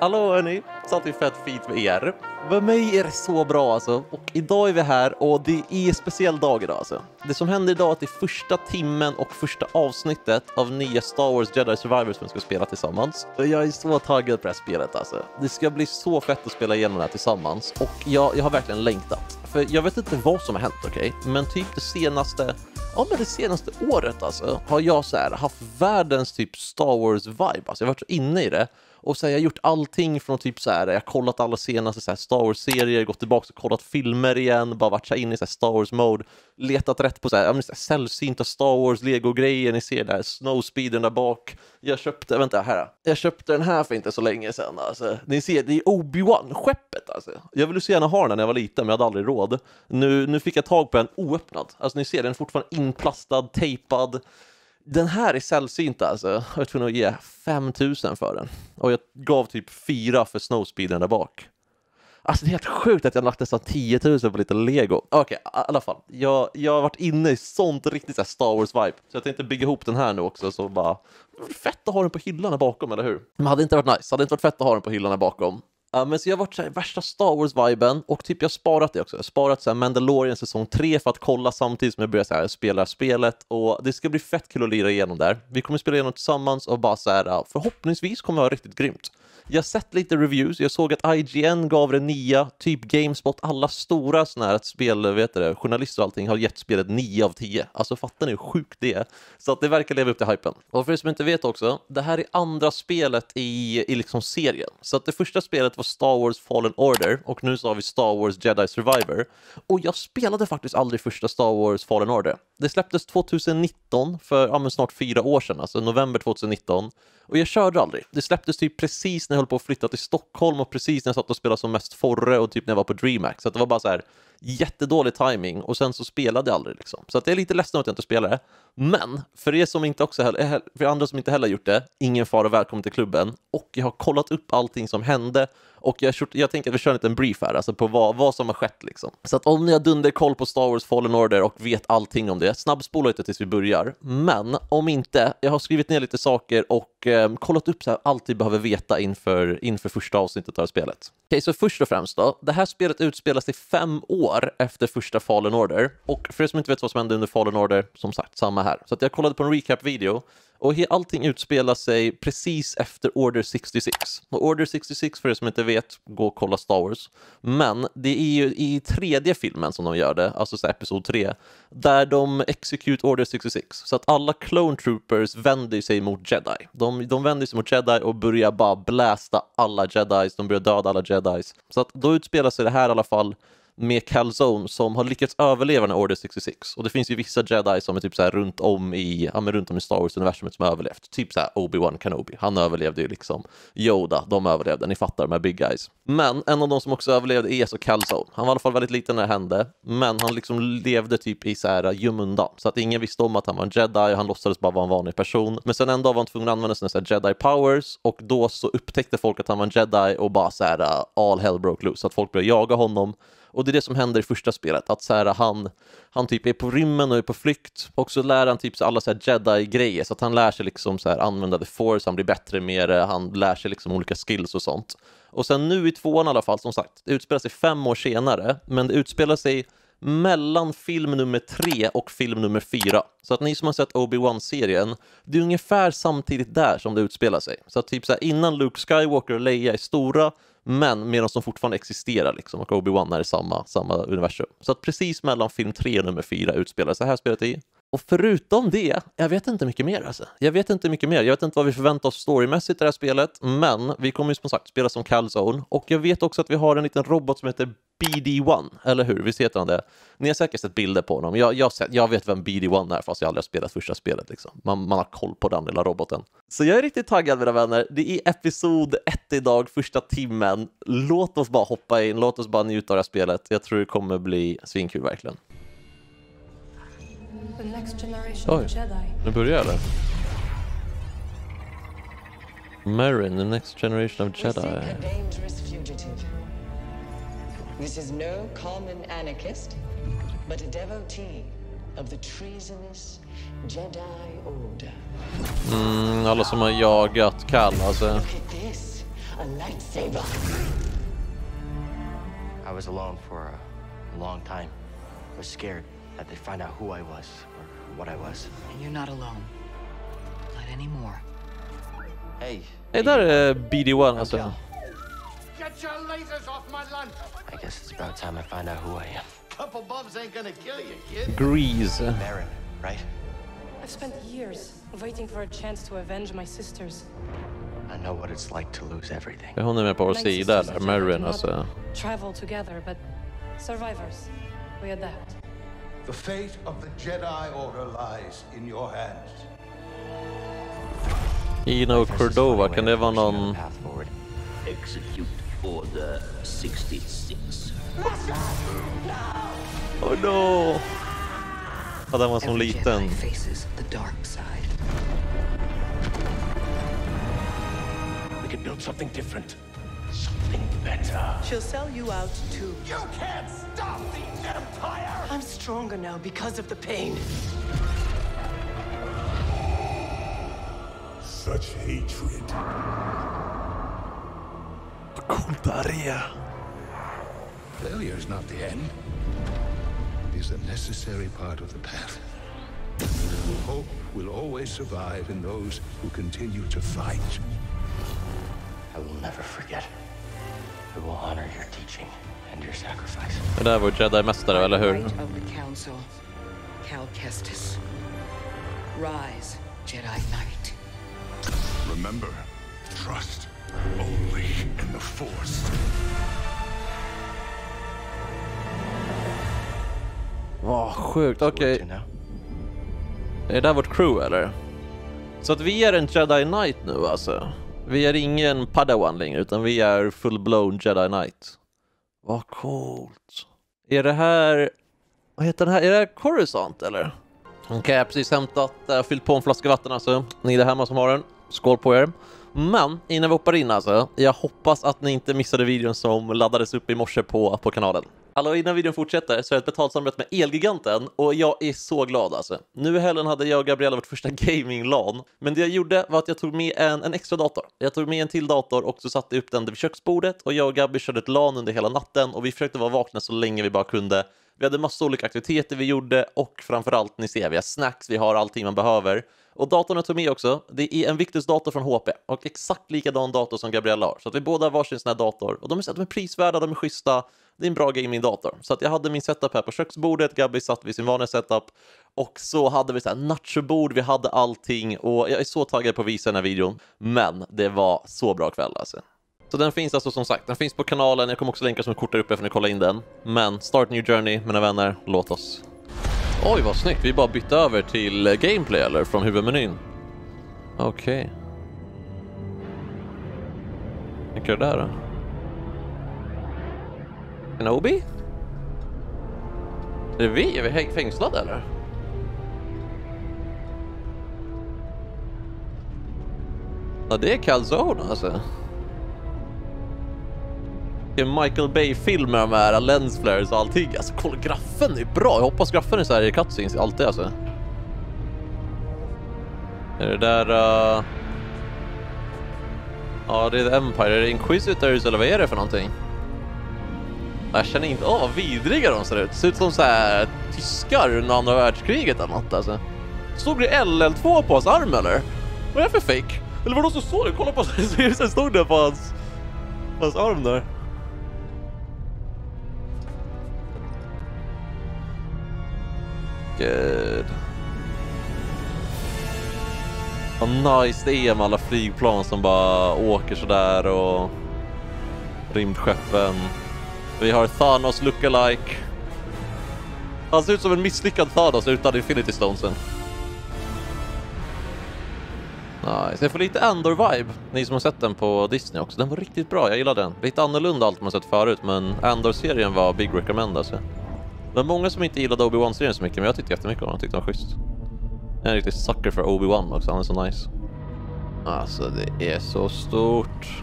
Hallå hörni! Så alltid fett fint med er. För mig är det så bra alltså. Och idag är vi här och det är en speciell dag idag alltså. Det som händer idag är att det är första timmen och första avsnittet av nya Star Wars Jedi Survivor som vi ska spela tillsammans. Och jag är så taggad på det här spelet alltså. Det ska bli så fett att spela igenom det här tillsammans och jag, jag har verkligen längtat. För jag vet inte vad som har hänt okej, okay? men typ det senaste Ja, men det senaste året alltså har jag så här haft världens typ Star Wars-vibe. Alltså jag har varit så inne i det. Och så här, jag har gjort allting från typ så här, jag har kollat alla senaste så här, Star Wars-serier, gått tillbaka och kollat filmer igen, bara varit så här inne i så här, Star Wars-mode, letat rätt på så här, så här, sällsynta Star Wars-legogrejer, ni ser där, Snowspeeden där bak. Jag köpte, vänta här, jag köpte den här för inte så länge sedan alltså. Ni ser, det är Obi-Wan-skeppet alltså. Jag ville så gärna ha den när jag var liten, men jag hade aldrig råd. Nu, nu fick jag tag på en oöppnad. Alltså ni ser, den är fortfarande inplastad, tejpad. Den här är sällsynt alltså. Jag var tvungen att ge 5000 för den. Och jag gav typ 4 för snowspeedern där bak. Alltså det är helt sjukt att jag lagt nästan 10 000 på lite lego. Okej, okay, i alla fall. Jag, jag har varit inne i sånt riktigt så Star Wars-vibe. Så jag tänkte bygga ihop den här nu också. Så bara, fett att ha den på hyllan här bakom, eller hur? Men hade inte varit nice. Hade inte varit fett att ha den på hyllan här bakom. Ja, men så jag har varit så här, värsta Star Wars-viben och typ jag har sparat det också. Jag har sparat så här Mandalorian säsong 3 för att kolla samtidigt som jag börjar så här, spela spelet och det ska bli fett kul att lira igenom där. Vi kommer spela igenom tillsammans och bara så här, förhoppningsvis kommer det vara riktigt grymt. Jag har sett lite reviews, jag såg att IGN gav det 9, typ Gamespot, alla stora såna här spel, vet det, journalister och allting har gett spelet 9 av 10. Alltså fattar ni hur sjukt det är? Så att det verkar leva upp till hypen. Och för er som inte vet också, det här är andra spelet i, i liksom serien. Så att det första spelet var Star Wars Fallen Order och nu så har vi Star Wars Jedi Survivor. Och jag spelade faktiskt aldrig första Star Wars Fallen Order. Det släpptes 2019, för ja, snart fyra år sedan, alltså november 2019. Och jag körde aldrig. Det släpptes typ precis när jag höll på att flytta till Stockholm och precis när jag satt och spelade som mest Forre och typ när jag var på DreamHack. Så det var bara så här jättedålig timing och sen så spelade jag aldrig liksom. Så att jag är lite ledsen att jag inte spelade. Men för er som inte också heller, eh, för andra som inte heller gjort det, ingen fara välkommen till klubben. Och jag har kollat upp allting som hände och jag, jag tänker att vi kör en liten brief här, alltså på vad, vad som har skett liksom. Så att om ni har dunderkoll på Star Wars Fallen Order och vet allting om det, snabbspola lite tills vi börjar. Men om inte, jag har skrivit ner lite saker och eh, kollat upp så här, allt vi behöver veta inför, inför första avsnittet av spelet. Okej, okay, så först och främst då, det här spelet utspelas i fem år efter första Fallen Order. Och för er som inte vet vad som hände under Fallen Order, som sagt, samma här. Så att jag kollade på en recap-video och allting utspelar sig precis efter Order 66. Och Order 66, för er som inte vet, gå och kolla Star Wars. Men det är ju i tredje filmen som de gör det, alltså så Episod 3, där de execute Order 66. Så att alla clone troopers vänder sig mot Jedi. De, de vänder sig mot Jedi och börjar bara blästa alla Jedis, de börjar döda alla Jedis. Så att då utspelar sig det här i alla fall med Calzone som har lyckats överleva den Order 66. Och det finns ju vissa jedi som är typ så här runt om i, ja, men runt om i Star Wars-universumet som har överlevt. Typ så här Obi-Wan Kenobi, han överlevde ju liksom. Yoda, de överlevde, ni fattar, de här big guys. Men en av de som också överlevde är så Calzone. Han var i alla fall väldigt liten när det hände, men han liksom levde typ i så här gömmundan. Så att ingen visste om att han var en jedi och han låtsades bara vara en vanlig person. Men sen en dag var han tvungen att använda sina så jedi powers och då så upptäckte folk att han var en jedi och bara så här uh, all hell broke loose. Så att folk började jaga honom och det är det som händer i första spelet, att så här, han, han typ är på rymmen och är på flykt och så lär han typ så alla så här jedi-grejer så att han lär sig liksom så här använda the force, han blir bättre med det, eh, han lär sig liksom olika skills och sånt. Och sen nu i tvåan i alla fall, som sagt, det utspelar sig fem år senare, men det utspelar sig mellan film nummer tre och film nummer fyra. Så att ni som har sett Obi-Wan-serien, det är ungefär samtidigt där som det utspelar sig. Så att typ så här, innan Luke Skywalker och Leia är stora men medan de fortfarande existerar liksom och Obi-Wan är i samma, samma universum. Så att precis mellan film 3 och nummer 4 utspelar sig det här spelet i. Och förutom det, jag vet inte mycket mer alltså. Jag vet inte mycket mer. Jag vet inte vad vi förväntar oss storymässigt i det här spelet, men vi kommer ju som sagt spela som Calzone och jag vet också att vi har en liten robot som heter BD-1, eller hur? Visst heter han det? Ni har säkert sett bilder på honom. Jag, jag, jag vet vem BD-1 är fast jag aldrig har spelat första spelet. Liksom. Man, man har koll på den lilla roboten. Så jag är riktigt taggad mina vänner. Det är episod 1 idag, första timmen. Låt oss bara hoppa in, låt oss bara njuta av det här spelet. Jag tror det kommer bli svinkul verkligen. Oj, nu börjar det. Marin, the next generation of Jedi. This is no common anarchist, but a devotee of the treasonous Jedi Order. Mm, alla som har jagat Kall alltså. a lightsaber. I was alone for a long time. I was scared that they'd find out who I was or what I was. And you're not alone. Not anymore. Hey. Det där är BD1 alltså. Cal. Get your lasers off my lunch! I guess it's about time I find out who I am. Couple bumps ain't gonna kill you, kid. Grease. Baron, right? I've spent years waiting for a chance to avenge my sisters. I know what it's like to lose everything. Är hon är med på vår My sida där, I Marin alltså. Travel together, but survivors, we adapt. The fate of the Jedi Order lies in your hands. Ino This Cordova, my kan way det vara någon... a path forward. Execute Order 66. Oh no! Ja, den var som Every liten. Faces the dark side. We can build something different. Something better. She'll sell you out too. You can't stop the Empire! I'm stronger now because of the pain. Such hatred. Coolt. Failure is not the end. It is a necessary part of the path. Hope will always survive in those who continue to fight. I will never forget. I will honor your teaching and your sacrifice. Det där var Jedi-mästare, eller hur? Of the Council. Cal Kestis. Rise, Jedi Knight. Remember, trust only in the Force. Vad sjukt, okej. To know? Är det där vårt crew eller? Så att vi är en Jedi Knight nu alltså? Vi är ingen Padawan längre utan vi är full-blown Jedi Knight. Vad coolt. Är det här... Vad heter den här? Är det här Coruscant eller? Okej, jag har precis hämtat, äh, fyllt på en flaska vatten alltså. Ni där hemma som har den, skål på er. Men innan vi hoppar in alltså, jag hoppas att ni inte missade videon som laddades upp i morse på, på kanalen. Hallå, innan videon fortsätter så är det ett betalt samarbete med Elgiganten och jag är så glad alltså. Nu i helgen hade jag och Gabriella vårt första gaming-LAN, men det jag gjorde var att jag tog med en, en extra dator. Jag tog med en till dator och så satte jag upp den vid köksbordet och jag och Gabby körde ett LAN under hela natten och vi försökte vara vakna så länge vi bara kunde. Vi hade massa olika aktiviteter vi gjorde och framförallt, ni ser, vi har snacks, vi har allting man behöver. Och datorn jag tog med också, det är en Victus-dator från HP och exakt likadan dator som Gabriella har. Så att vi båda har varsin sån här dator och de är, de är prisvärda, de är schyssta. Det är en bra gaming-dator. Så att jag hade min setup här på köksbordet, Gabby satt vid sin vanliga setup och så hade vi så här nachobord, vi hade allting och jag är så taggad på att visa den här videon. Men det var så bra kväll alltså. Så den finns alltså som sagt, den finns på kanalen, jag kommer också länka som kort där uppe för att ni kolla in den. Men Start New Journey, mina vänner, låt oss. Oj vad snyggt, vi bara bytte över till gameplay eller? Från huvudmenyn. Okej. Vilka är det där då? Kenobi? Är det vi? Är vi fängslade eller? Ja, det är Calzone alltså. Det är Michael Bay-film med de här lensflares och allting. Alltså kolla, graffen är bra. Jag hoppas graffen är så här i cutscenes alltid alltså. Är det där... Uh... Ja, det är The Empire. Är det Inquisitors eller vad är det för någonting? Jag känner inte... Åh, vad vidriga de ser ut. Ser ut som så här tyskar under andra världskriget eller något alltså. Stod det LL2 på hans arm eller? Vad är det för fake? Eller vadå så såg det? Kolla på det stod det på hans, på hans arm där. Gud. Vad nice det är med alla flygplan som bara åker sådär och rymdskeppen. Vi har Thanos lookalike. Han ser ut som en misslyckad Thanos utan Infinity Stonesen. Nice. Jag får lite Andor-vibe, ni som har sett den på Disney också. Den var riktigt bra, jag gillar den. Lite annorlunda allt man sett förut, men Andor-serien var big recommend alltså. Det var många som inte gillade Obi-Wan-serien så mycket, men jag tyckte jättemycket om den. Jag tyckte den var schysst. Jag är en riktig sucker för Obi-Wan också, han är så nice. Alltså, det är så stort.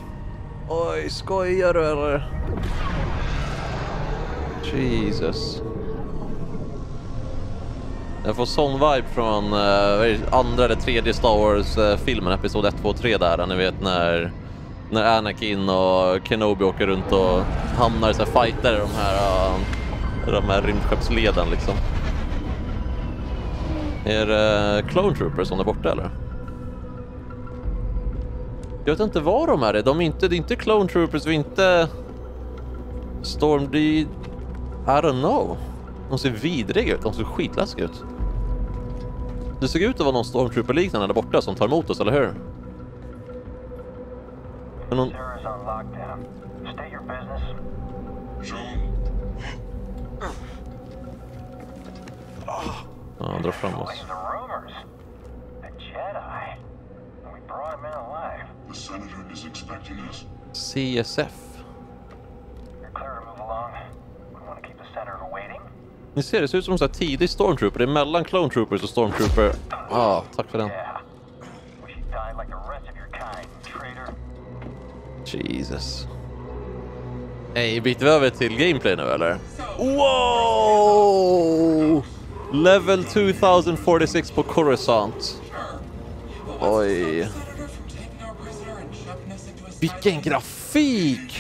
Oj, skojar du eller? Jesus. Jag får sån vibe från uh, andra eller tredje Star Wars-filmen, eh, Episod 1, 2 och 3 där, ni vet när När Anakin och Kenobi åker runt och hamnar i så här fighter i de här, uh, de här rymdskeppsleden liksom. Är det Clone Troopers som är borta eller? Jag vet inte vad de är. De är inte, det är inte Clone Troopers, vi är inte Storm... Det är, i don't know. De ser vidriga ut, de ser skitläskiga ut. Det såg ut att vara någon Stormtrooper-liknande där borta som tar emot oss, eller hur? Men någon... Terror's on lockdown. State your business. Ja, han drar fram oss. CSF. Ni ser, det ser ut som en tidig Stormtrooper. Det är mellan Clone Troopers och Stormtrooper. Ja, ah, tack för den. Jesus. Hej, byter vi över till gameplay nu eller? Wow! Level 2046 på Coruscant. Oj. Vilken grafik!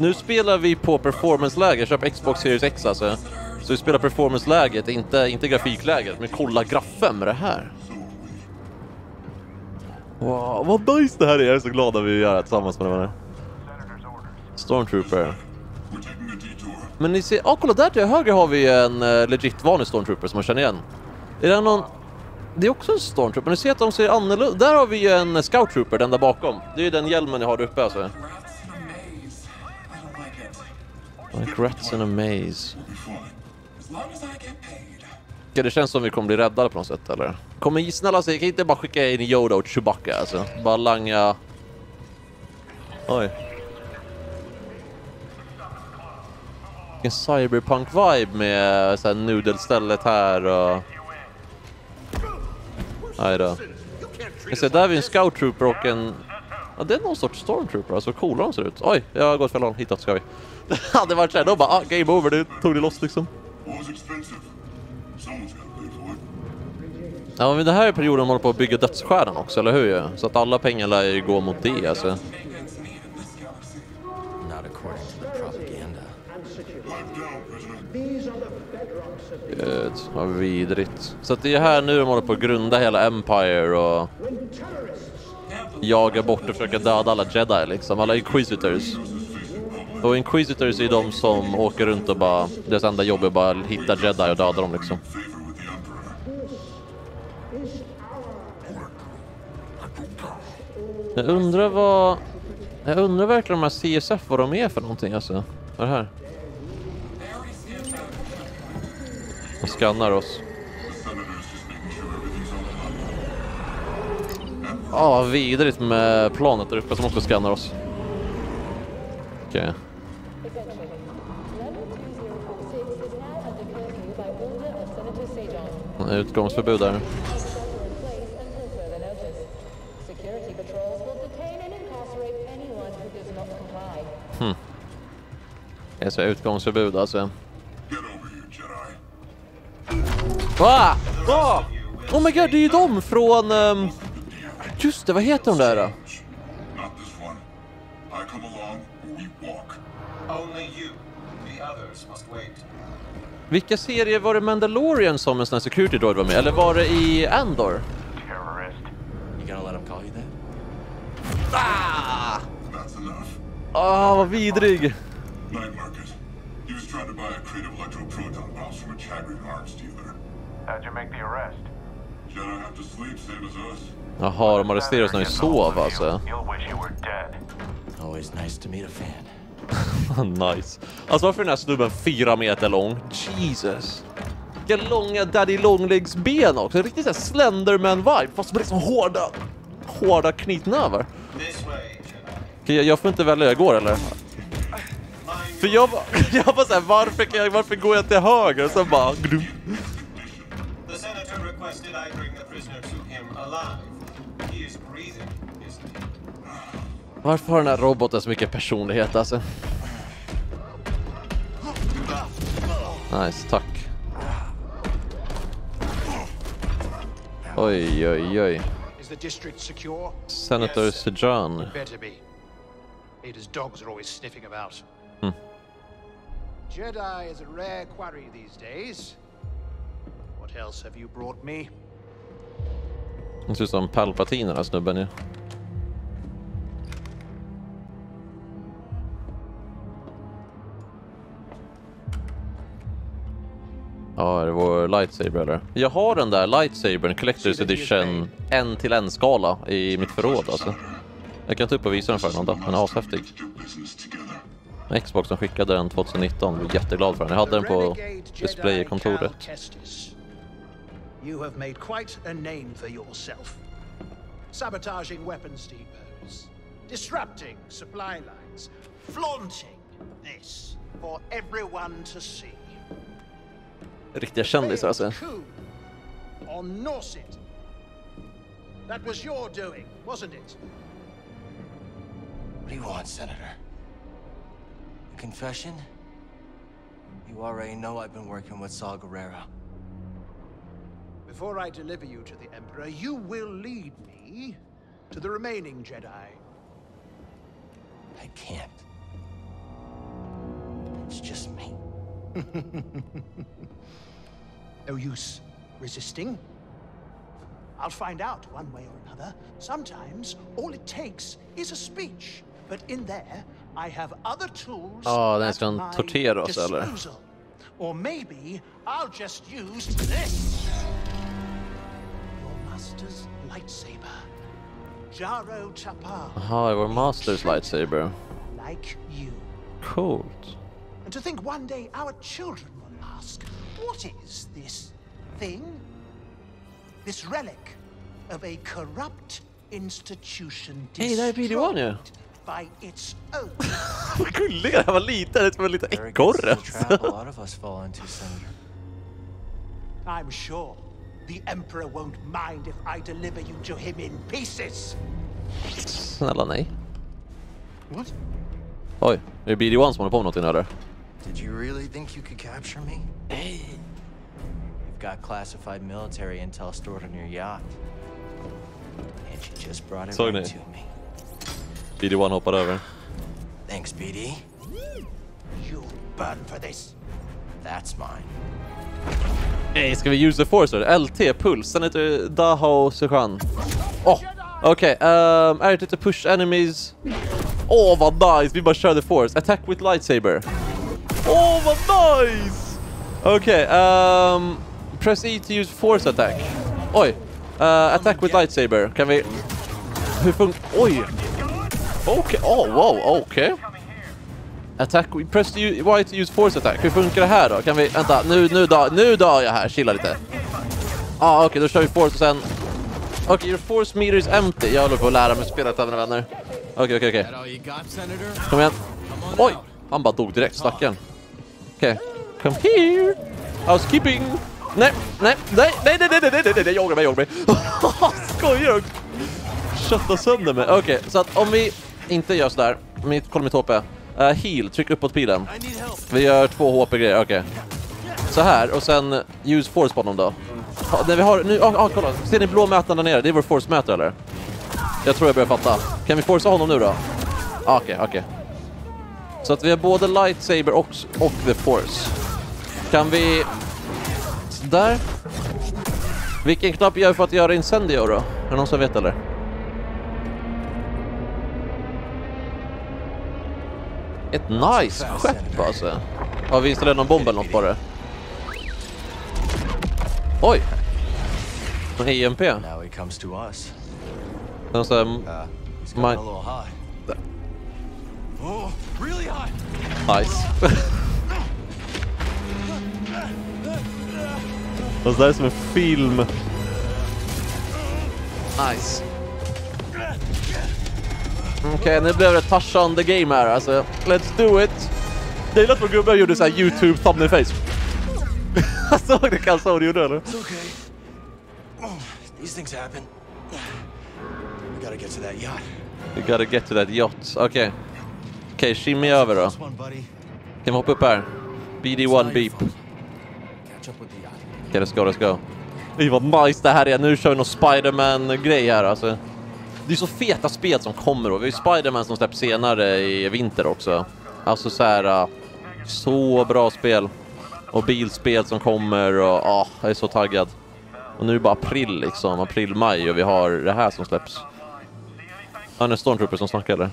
Nu spelar vi på performance-läge. Köp Xbox Series X alltså. Så vi spelar performance-läget, inte, inte grafikläget. Men kolla graffen med det här. Wow, vad nice det här är. Jag är så glad att vi gör det tillsammans med varandra. Stormtrooper. Men ni ser, ja kolla där till höger har vi en uh, legit vanlig Stormtrooper som man känner igen. Är det någon... Det är också en Stormtrooper, ni ser att de ser annorlunda Där har vi ju en Scout Trooper, den där bakom. Det är ju den hjälmen jag har där uppe alltså. Like rats in a maze. Ja, det känns som vi kommer bli räddade på något sätt eller? Kommer snälla säg, kan inte bara skicka in Yoda och Chewbacca alltså? Bara langa... Oj. Vilken cyberpunk-vibe med så här nudelstället här och... Nej då. Jag ser, där har vi en scout trooper och en... Ja, det är någon sorts stormtrooper, alltså coola de ser ut. Oj, jag har gått för långt, hitåt ska vi. Det hade varit såhär, de bara ah, game over, det tog det loss liksom. Ja men det här är perioden de håller på att bygga dödsstjärnan också, eller hur? Så att alla pengar lär ju gå mot det alltså. Gud, vad vidrigt. Så att det är här nu de håller på att grunda hela Empire och jaga bort och försöka döda alla jedi liksom, alla inquisitors. Och inquisitors är de som åker runt och bara, deras enda jobb är bara att hitta jedi och döda dem liksom. Jag undrar vad... Jag undrar verkligen de här CSF vad de är för någonting alltså. Vad är det här? De skannar oss. Ja, ah, vidrigt med planet där uppe som också skannar oss. Okej. Okay. Utgångsförbud där. Hmm. Det är så utgångsförbud alltså. Va? Va? Oh my god, det är ju de från... Um... Just det, vad heter de där då? Vilka serier var det Mandalorian som en sån här security droid var med? Eller var det i Andor? Ah! Ah, vad vidrig! Night Market. He was trying to buy a crate of electroproton bombs from a Chagrin arms dealer. How'd you make the arrest? Jedi have to sleep, same as us. Jaha, de arresterade oss när vi sov alltså. Always nice to meet a fan. Ah, nice. Alltså varför är den här snubben fyra meter lång? Jesus. Vilka långa Daddy Longlegs ben också. Riktigt såhär Slenderman-vibe. Fast med liksom hårda, hårda knytnävar. Okej, jag, jag får inte välja, jag går eller? För jag jag bara såhär, varför, kan jag, varför går jag till höger? Och sen bara... Glum. The senator requested I bring the prisoner to him alive. Varför har den här roboten så mycket personlighet alltså? Nice, tack. Oj, oj, oj. Senator Yes. Sejan. Ada's dogs are always sniffing about. Hmm. Jedi is a rare quarry these days. What else have you brought me? Det ser ut som Palpatine den här snubben ju. Ja, är det vår lightsaber eller? Jag har den där lightsabern, Collector's Edition, en till en skala i mitt förråd alltså. Jag kan ta upp och visa den för någon dag, den är ashäftig. Xboxen skickade den 2019, jag var jätteglad för den. Jag hade den på display i kontoret. Kestis. You have made quite a name for yourself. Sabotaging weapons depots, disrupting supply lines, flaunting this for everyone to see. Riktiga kändisar alltså. On Norset. That was your doing, wasn't it? What do you want, Senator? A confession? You already know I've been working with Saw Gerrera. Before I deliver you to the Emperor, you will lead me to the remaining Jedi. I can't. It's just me. No use resisting. I'll find out one way or another. Sometimes all it takes is a speech. But in there, I have other tools Ja, den ska han tortera oss eller? Or maybe I'll just use this. Your master's lightsaber. Jaro Jaha, det var Masters lightsaber. like you. Coolt. And to think one day our children will ask, what is this thing? This relic of a corrupt institution Hej, det här är PD-1 by its own. Vad gullig han var liten, det är som en liten ekorre. a lot of us fall into, Senator. I'm sure the Emperor won't mind if I deliver you to him in pieces. Snälla nej. What? Oj, är det BD-1 som håller på med någonting eller? Did you really think you could capture me? Hey. You've got classified military intel stored on your yacht. And you just brought it right to me. BD-1 hoppar över. Thanks, BD. You'll burn for this. That's mine. Nej, ska vi use the force eller? LT, puls. Den heter Dahao Sechan. Åh, oh, okej. Okay. Um, är det to push enemies? Åh, oh, vad nice! Vi bara the force. Attack with lightsaber. Oh, vad nice! Okej, okay, um, press E to use force attack. Oj. Uh, attack with lightsaber. Kan vi... Hur funkar... Oj! Okej, okay. oh wow, okej. Okay. Attack, press Y to use force attack. Hur funkar det här då? Kan vi, vänta, nu, nu dör, nu dör jag här, chilla lite. Ja, ah, okej, okay, då kör vi force och sen... Okej, okay, your force meter is empty. Jag håller på att lära mig spela detta mina vänner. Okej, okej, okej. Kom igen. Oj! Han bara dog direkt, stackaren. Okej, okay. come here. Housekeeping. Nej, nej, nej, nej, nej, nej, nej, nej, nej, nej, jag ångrar mig, jag ångrar mig. Skojar du? Kötta sönder mig. Okej, okay, så att om vi inte gör sådär, mitt, kolla mitt HP. Uh, eh, heal, tryck uppåt pilen. Vi gör två HP-grejer, okej. Okay. Så här, och sen use force på honom då. Ha, när vi har, nu, ja, ah, ah, kolla, ser ni blå mätaren där nere? Det är vår force-mätare eller? Jag tror jag börjar fatta. Kan vi forcea honom nu då? Okej, ah, okej. Okay, okay. Så att vi har både lightsaber och, och the force. Kan vi... Där. Vilken knapp gör för att göra incendio då? Är det någon som vet eller? Ett nice skepp alltså. Har vi installerat någon bomb eller något på det? Oj! En EMP. Now he comes to us. Den så här, Oh, really high! Nice. Fast det här som en film. Nice. Okej, okay, nu blev det Tarzan the game här alltså. Let's do it! Det är lätt vad gubben gjorde såhär YouTube thumbnail face. Såg du Calzone gjorde eller? It's okay. Oh, these things happen. We gotta get to that yacht. We gotta get to that yacht. Okej. Okay. Okej, okay, shimmy över då. Kan vi hoppa upp här? BD1 beep. Okej, okay, let's go, let's go. Oj vad nice det här är. Nu kör vi någon Spiderman-grej här alltså. Det är så feta spel som kommer och vi har ju Spiderman som släpps senare i vinter också. Alltså så här, uh, så bra spel. Och bilspel som kommer och ja, jag är så taggad. Och nu är det bara april liksom, april, maj och vi har det här som släpps. Ja, det är Stormtrooper som snackar eller?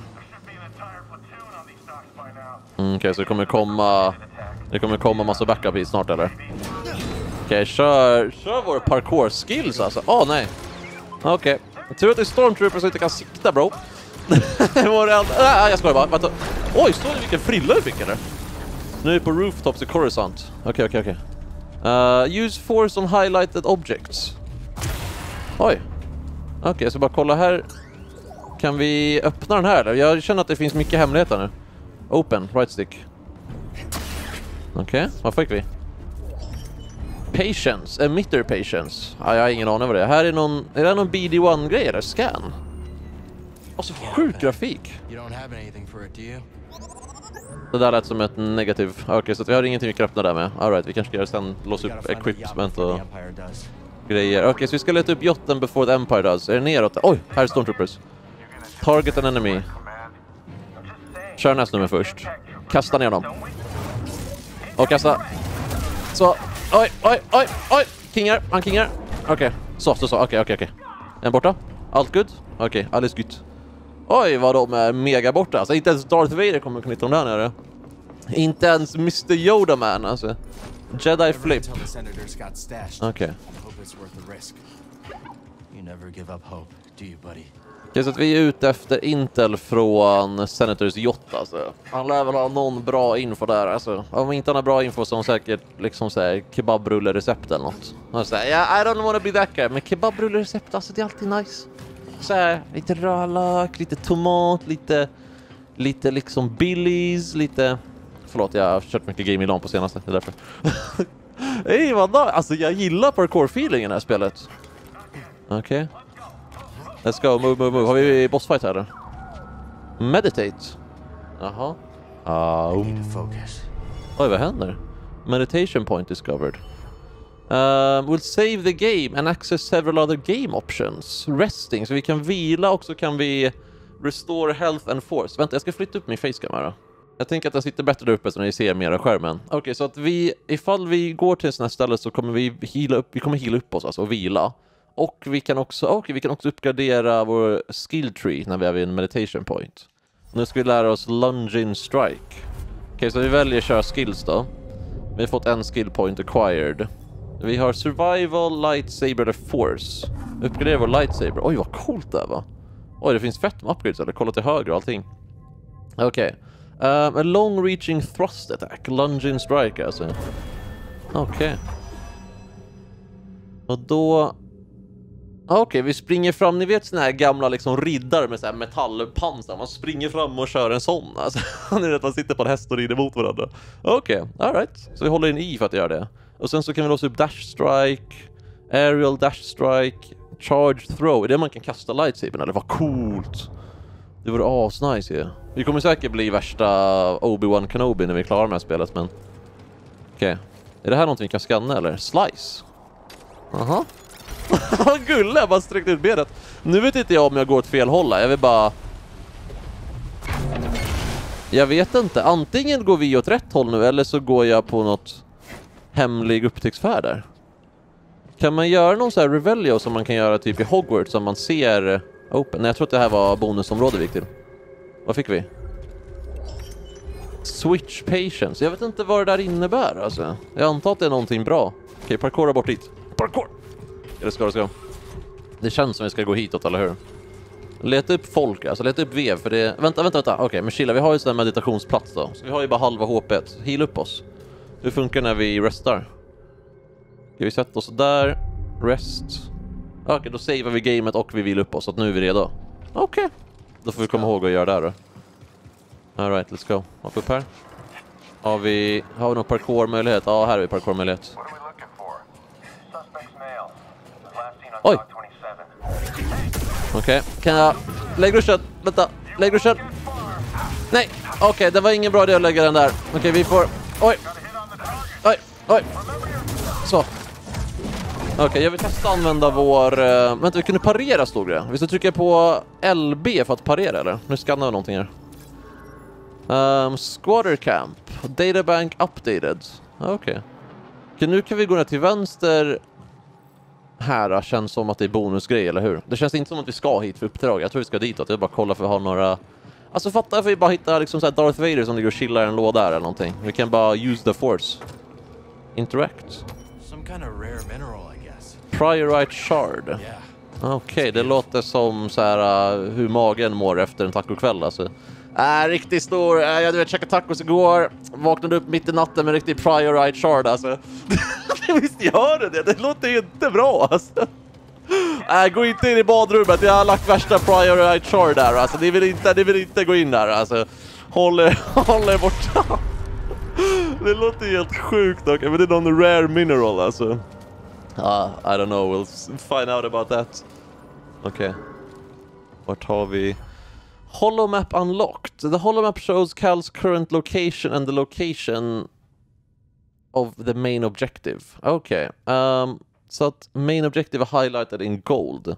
Mm, Okej, så det kommer komma... Det kommer komma massa backup hit snart eller? Okej, kör, kör vår parkour skills alltså. Åh oh, nej. Okej. Tur att det är Stormtrooper som inte kan sikta bro. Var det allt? Ah, jag skojar bara. Vänta. Oj, såg du vilken frilla du fick eller? Nu är vi på rooftops i Coruscant. Okej, okej, okej. Uh, use force on highlighted objects. Oj. Okej, okay, ska bara kolla här. Kan vi öppna den här eller? Jag känner att det finns mycket hemligheter nu. Open, right stick. Okej, okay, vad fick vi? Patience, emitter patience. Ah, jag har ingen aning vad det är. Här är någon, är det någon BD1-grej eller? Scan? Alltså sjuk grafik. Det där lät som ett negativ. Okej, okay, så vi har ingenting vi kan öppna där med. Alright, vi kanske ska göra sen låsa upp equipment och grejer. Okej, okay, så vi ska leta upp jotten before the Empire does. Är det neråt? Oj, här är Stormtroopers. Target an enemy. Kör nästa nummer först. Kasta ner dem. Och kasta. Så. Oj, oj, oj, oj. Kingar, han kingar. Okej, okay. så, så, så. Okej, okej, okej. En borta. Allt good? Okej, okay, alldeles gott. Oj, vad de är mega borta. Alltså, inte ens Darth Vader kommer kunna hitta dem där nere. Inte ens Mr Yoda man, alltså. Jedi flip. Okej. Okay. Okej, så att vi är ute efter Intel från Senators Jott alltså. Han lär väl ha någon bra info där alltså. Om inte han har bra info så har han säkert liksom såhär kebabrullerecept eller något. Han säger yeah, I don't wanna be that guy. Men kebabrullerecept alltså det är alltid nice. Så här, lite rödlök, lite tomat, lite, lite liksom Billys, lite... Förlåt, jag har kört mycket Game Elan på senaste, det är därför. Hej, vad nice! Alltså jag gillar parkour-feelingen i det här spelet. Okej. Okay. Let's go, move, move, move. Har vi bossfight här? Meditate. Jaha. Um. Oj, vad händer? Meditation point discovered. Uh, we'll save the game and access several other game options. Resting, så vi kan vila och så kan vi restore health and force. Vänta, jag ska flytta upp min facecam här då. Jag tänker att jag sitter bättre där uppe så ni ser mer av skärmen. Okej, okay, så att vi, ifall vi går till en sån här ställe så kommer vi heala upp, vi kommer heala upp oss alltså och vila. Och vi kan också, okay, vi kan också uppgradera vår skill tree när vi är vid en meditation point. Nu ska vi lära oss lunging strike. Okej, okay, så vi väljer att köra skills då. Vi har fått en skill point acquired. Vi har survival, lightsaber eller force. Uppgradera vår lightsaber. Oj, vad coolt det här var! Oj, det finns fett med upgrades eller? Kolla till höger och allting. Okej. Okay. Um, a long reaching thrust attack. Lunging strike alltså. Okej. Okay. Och då... Okej, okay, vi springer fram. Ni vet såna här gamla liksom riddare med så här metallpansar. Man springer fram och kör en sån. Alltså, ni vet, man sitter på en häst och rider mot varandra. Okej, okay, alright. Så vi håller in i för att göra det. Och sen så kan vi låsa upp dash strike, aerial dash strike, charge throw. Är det man kan kasta lightsabern eller? Vad coolt! Det vore asnice ju. Vi kommer säkert bli värsta Obi-Wan Kenobi när vi klarar med det här spelet, men... Okej. Okay. Är det här någonting vi kan scanna eller? Slice? Aha. Vad gulle, jag bara sträckte ut benet. Nu vet inte jag om jag går åt fel håll Jag vill bara... Jag vet inte. Antingen går vi åt rätt håll nu eller så går jag på något hemlig upptäcktsfärd där. Kan man göra någon sån här Revelio som man kan göra typ i Hogwarts som man ser eh, open? Nej, jag tror att det här var bonusområde vi gick till. Vad fick vi? Switch patience. Jag vet inte vad det där innebär alltså. Jag antar att det är någonting bra. Okej, parkoura bort dit. Parkour! Eller ska det ska? Det känns som vi ska gå hitåt, eller hur? Leta upp folk, alltså leta upp vev för det... Vänta, vänta, vänta. Okej, okay, men chilla, vi har ju sån här meditationsplats då. Så vi har ju bara halva HP. Heal upp oss. Hur funkar när vi restar? Ska vi sätta oss där? Rest. Okej, okay, då savear vi gamet och vi vill upp oss. Så att nu är vi redo. Okej. Okay. Då får vi komma ihåg att göra det här då. Alright, let's go. Hoppa upp här. Har vi, har vi någon parkourmöjlighet? Ja, här har vi parkourmöjlighet. Oj! Okej, okay. kan jag... Lägg ruschen! Vänta! Lägg ruschen! Nej! Okej, okay, det var ingen bra idé att lägga den där. Okej, okay, vi får... Oj! Oj, oj. Så. Okej, jag vill testa använda vår... Uh, vänta, vi kunde parera stod det. Vi ska trycka på LB för att parera eller? Nu skannar vi någonting här. Um, squatter camp. Databank updated. Okej. Okay. Okej, nu kan vi gå ner till vänster. Här känns som att det är bonusgrej, eller hur? Det känns inte som att vi ska hit för uppdrag. Jag tror vi ska ditåt. Jag bara kolla för att ha några... Alltså fatta för vi bara hittar liksom så Darth Vader som ligger och chillar i en låda här eller någonting. Vi kan bara use the force. Interact. Some kind of rare mineral, I guess. Priorite shard. Yeah. Okej, okay, det låter som så här uh, hur magen mår efter en tacokväll alltså. Äh, riktigt stor, äh, jag vet käkade tacos igår, vaknade upp mitt i natten med riktig priorite shard alltså. Visst gör det det, det låter ju inte bra alltså. Äh, gå inte in i badrummet, jag har lagt värsta priorite shard där alltså. Ni vill inte, ni vill inte gå in där alltså. Håll er, håll er borta. det låter helt sjukt dock, men det är någon rare mineral alltså. Uh, I don't know, we'll find out about that. Okej. Okay. Vart har vi... Holomap unlocked. The holomap shows Cal's current location and the location of the main objective. Okej. Okay. Um, så att main objective är highlighted in gold.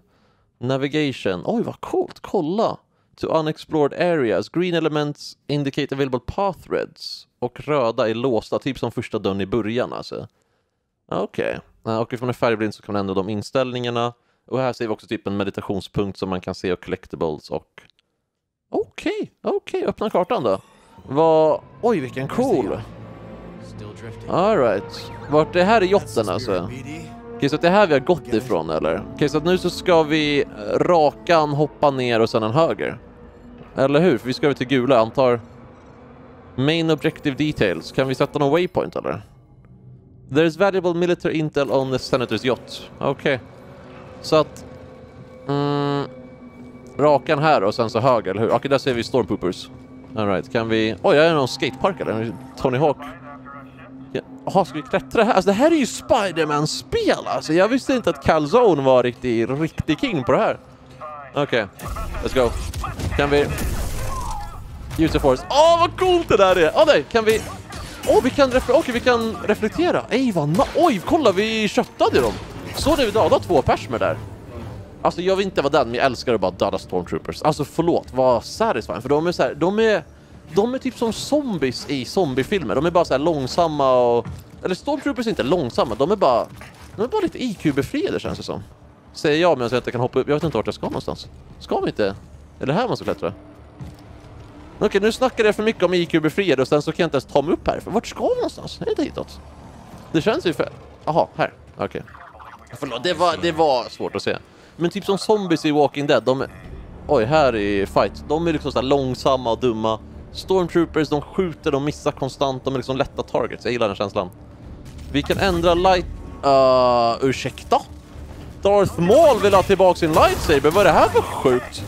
Navigation. Oj, vad coolt. Kolla. To unexplored areas. Green elements indicate available path threads. Och röda är låsta, typ som första dörren i början alltså. Okej. Okay. Eh, och ifall man är färgblind så kan man ändra de inställningarna. Och här ser vi också typ en meditationspunkt som man kan se och collectibles och... Okej, okay, okej, okay. öppna kartan då. Vad... Oj, vilken cool! Alright. Vart det här är jotten alltså? Okej, okay, så det är här vi har gått ifrån eller? Okej, så nu så ska vi eh, rakan hoppa ner och sen en höger. Eller hur? För vi ska över till gula, jag antar... Main objective details. Kan vi sätta någon waypoint eller? There's valuable military intel on the Senator's yacht. Okej. Okay. Så att... Mm, rakan här och sen så höger, eller hur? Okej, okay, där ser vi Stormpoopers. Alright, kan vi... Oj, är är någon skatepark eller? Tony Hawk. Jaha, ska vi klättra här? Alltså det här är ju Spiderman-spel alltså! Jag visste inte att Calzone var riktig, riktig king på det här. Okej, okay, let's go. Kan vi... Use the force. Åh, oh, vad coolt det där är! Åh oh, nej, kan vi... Åh, oh, vi kan, ref okay, vi kan reflektera. Ej, vad Oj, kolla, vi köttade dem. Så det vi dödade två pers med där. Alltså jag vill inte vara den, men jag älskar att bara döda stormtroopers. Alltså förlåt, vad satisfying. För de är så här, de är... De är typ som zombies i zombiefilmer. De är bara så här långsamma och... Eller stormtroopers är inte långsamma, de är bara... De är bara lite IQ-befriade känns det som. Säger jag medan jag inte kan hoppa upp. Jag vet inte vart jag ska någonstans. Ska vi inte? Är det här man ska klättra? Okej, nu snackar jag för mycket om IQ-befriade och sen så kan jag inte ens ta mig upp här. Vart ska vi någonstans? Är det inte hitåt? Det känns ju för... Jaha, här. Okej. Okay. Förlåt, det var, det var svårt att se. Men typ som zombies i Walking Dead, de. Oj, här i Fight. De är liksom så långsamma och dumma. Stormtroopers, de skjuter, de missar konstant. De är liksom lätta targets. Jag gillar den känslan. Vi kan ändra light... Uh, ursäkta? Darth Maul vill ha tillbaka sin lightsaber. Vad är det här för sjukt?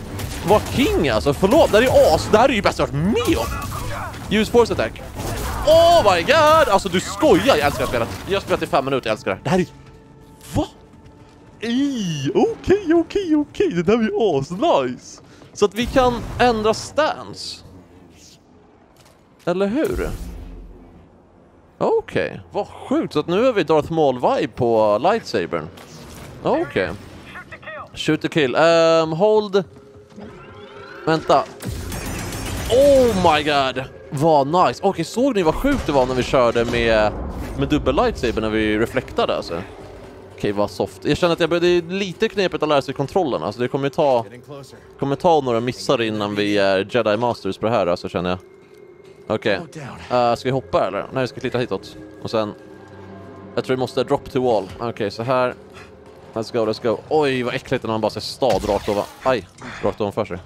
Vad king alltså, förlåt. Det här är as. Det här är ju bäst jag varit med om. Use force attack. Oh my god! Alltså du skojar, jag älskar spelet. Jag har spelat i fem minuter, jag älskar det. Det här är... Va? Okej, okej, okej, okej. Det där är ju asnice! Så att vi kan ändra stance. Eller hur? Okej, okay. vad sjukt. Så att nu är vi Darth Maul-vibe på lightsabern. Okej. Okay. Shoot to kill. Um, hold... Vänta. Oh my god! Vad nice. Okej, okay, såg ni vad sjukt det var när vi körde med, med dubbel lightsaber när vi reflektade alltså? Okay, vad soft. Jag känner att jag började, det är lite knepigt att lära sig kontrollen. Alltså det kommer ta, kommer ta några missar innan vi är Jedi Masters på det här alltså känner jag. Okej. Okay. Uh, ska vi hoppa eller? Nej, vi ska klicka hitåt. Och sen... Jag tror vi måste drop to wall. Okej, okay, så här. Let's go, let's go. Oj, vad äckligt när man bara ser stad rakt över. Aj, rakt ovanför sig.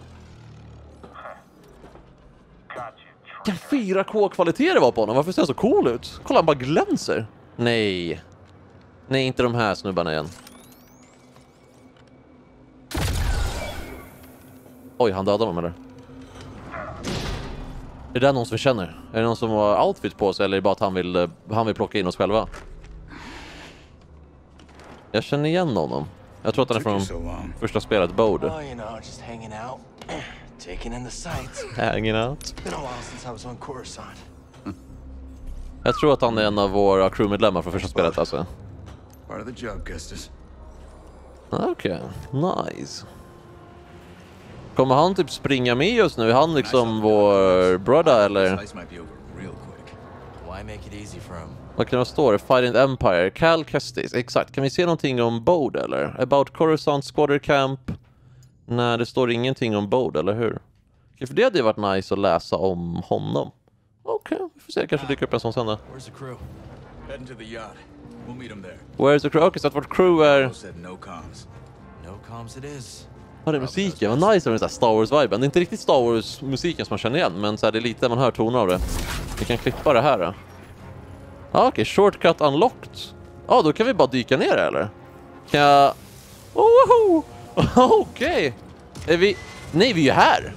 Vilken 4K-kvalitet det var på honom. Varför ser han så cool ut? Kolla, han bara glänser. Nej. Nej, inte de här snubbarna igen. Oj, han dödade dem eller? Är det någon som vi känner? Är det någon som har outfit på sig eller är det bara att han vill, eh, han vill plocka in oss själva? Jag känner igen honom. Jag tror att han är från första spelet, Bode. Oh, hanging out. Taking in the sights. Hanging out. Been a while since I was on Coruscant. Jag tror att han är en av våra crewmedlemmar från första spelet alltså. Part of the job, Custis. Okej, nice. Kommer han typ springa med oss nu? Är han liksom vår brother eller? This might be over real quick. Why make it easy for him? Vad kan det stå? Fighting the Empire, Cal Kestis. Exakt. Kan vi se någonting om Bode eller? About Coruscant Squatter Camp? Nej, det står ingenting om Bode, eller hur? Okej, för det hade ju varit nice att läsa om honom. Okej, vi får se. Kanske dyker upp en sån sen då. We'll meet him there. Where's the crew? Okej, så att vårt crew är... No comms. No comms it is. Ja, det är musiken. Vad nice med den här Star Wars-viben. Det är inte riktigt Star Wars-musiken som man känner igen, men så här, det är lite man hör toner av det. Vi kan klippa det här då. Ja, okej. Shortcut unlocked. Ja, då kan vi bara dyka ner eller? Kan jag... Oh, okej! Är vi... Nej, vi är här!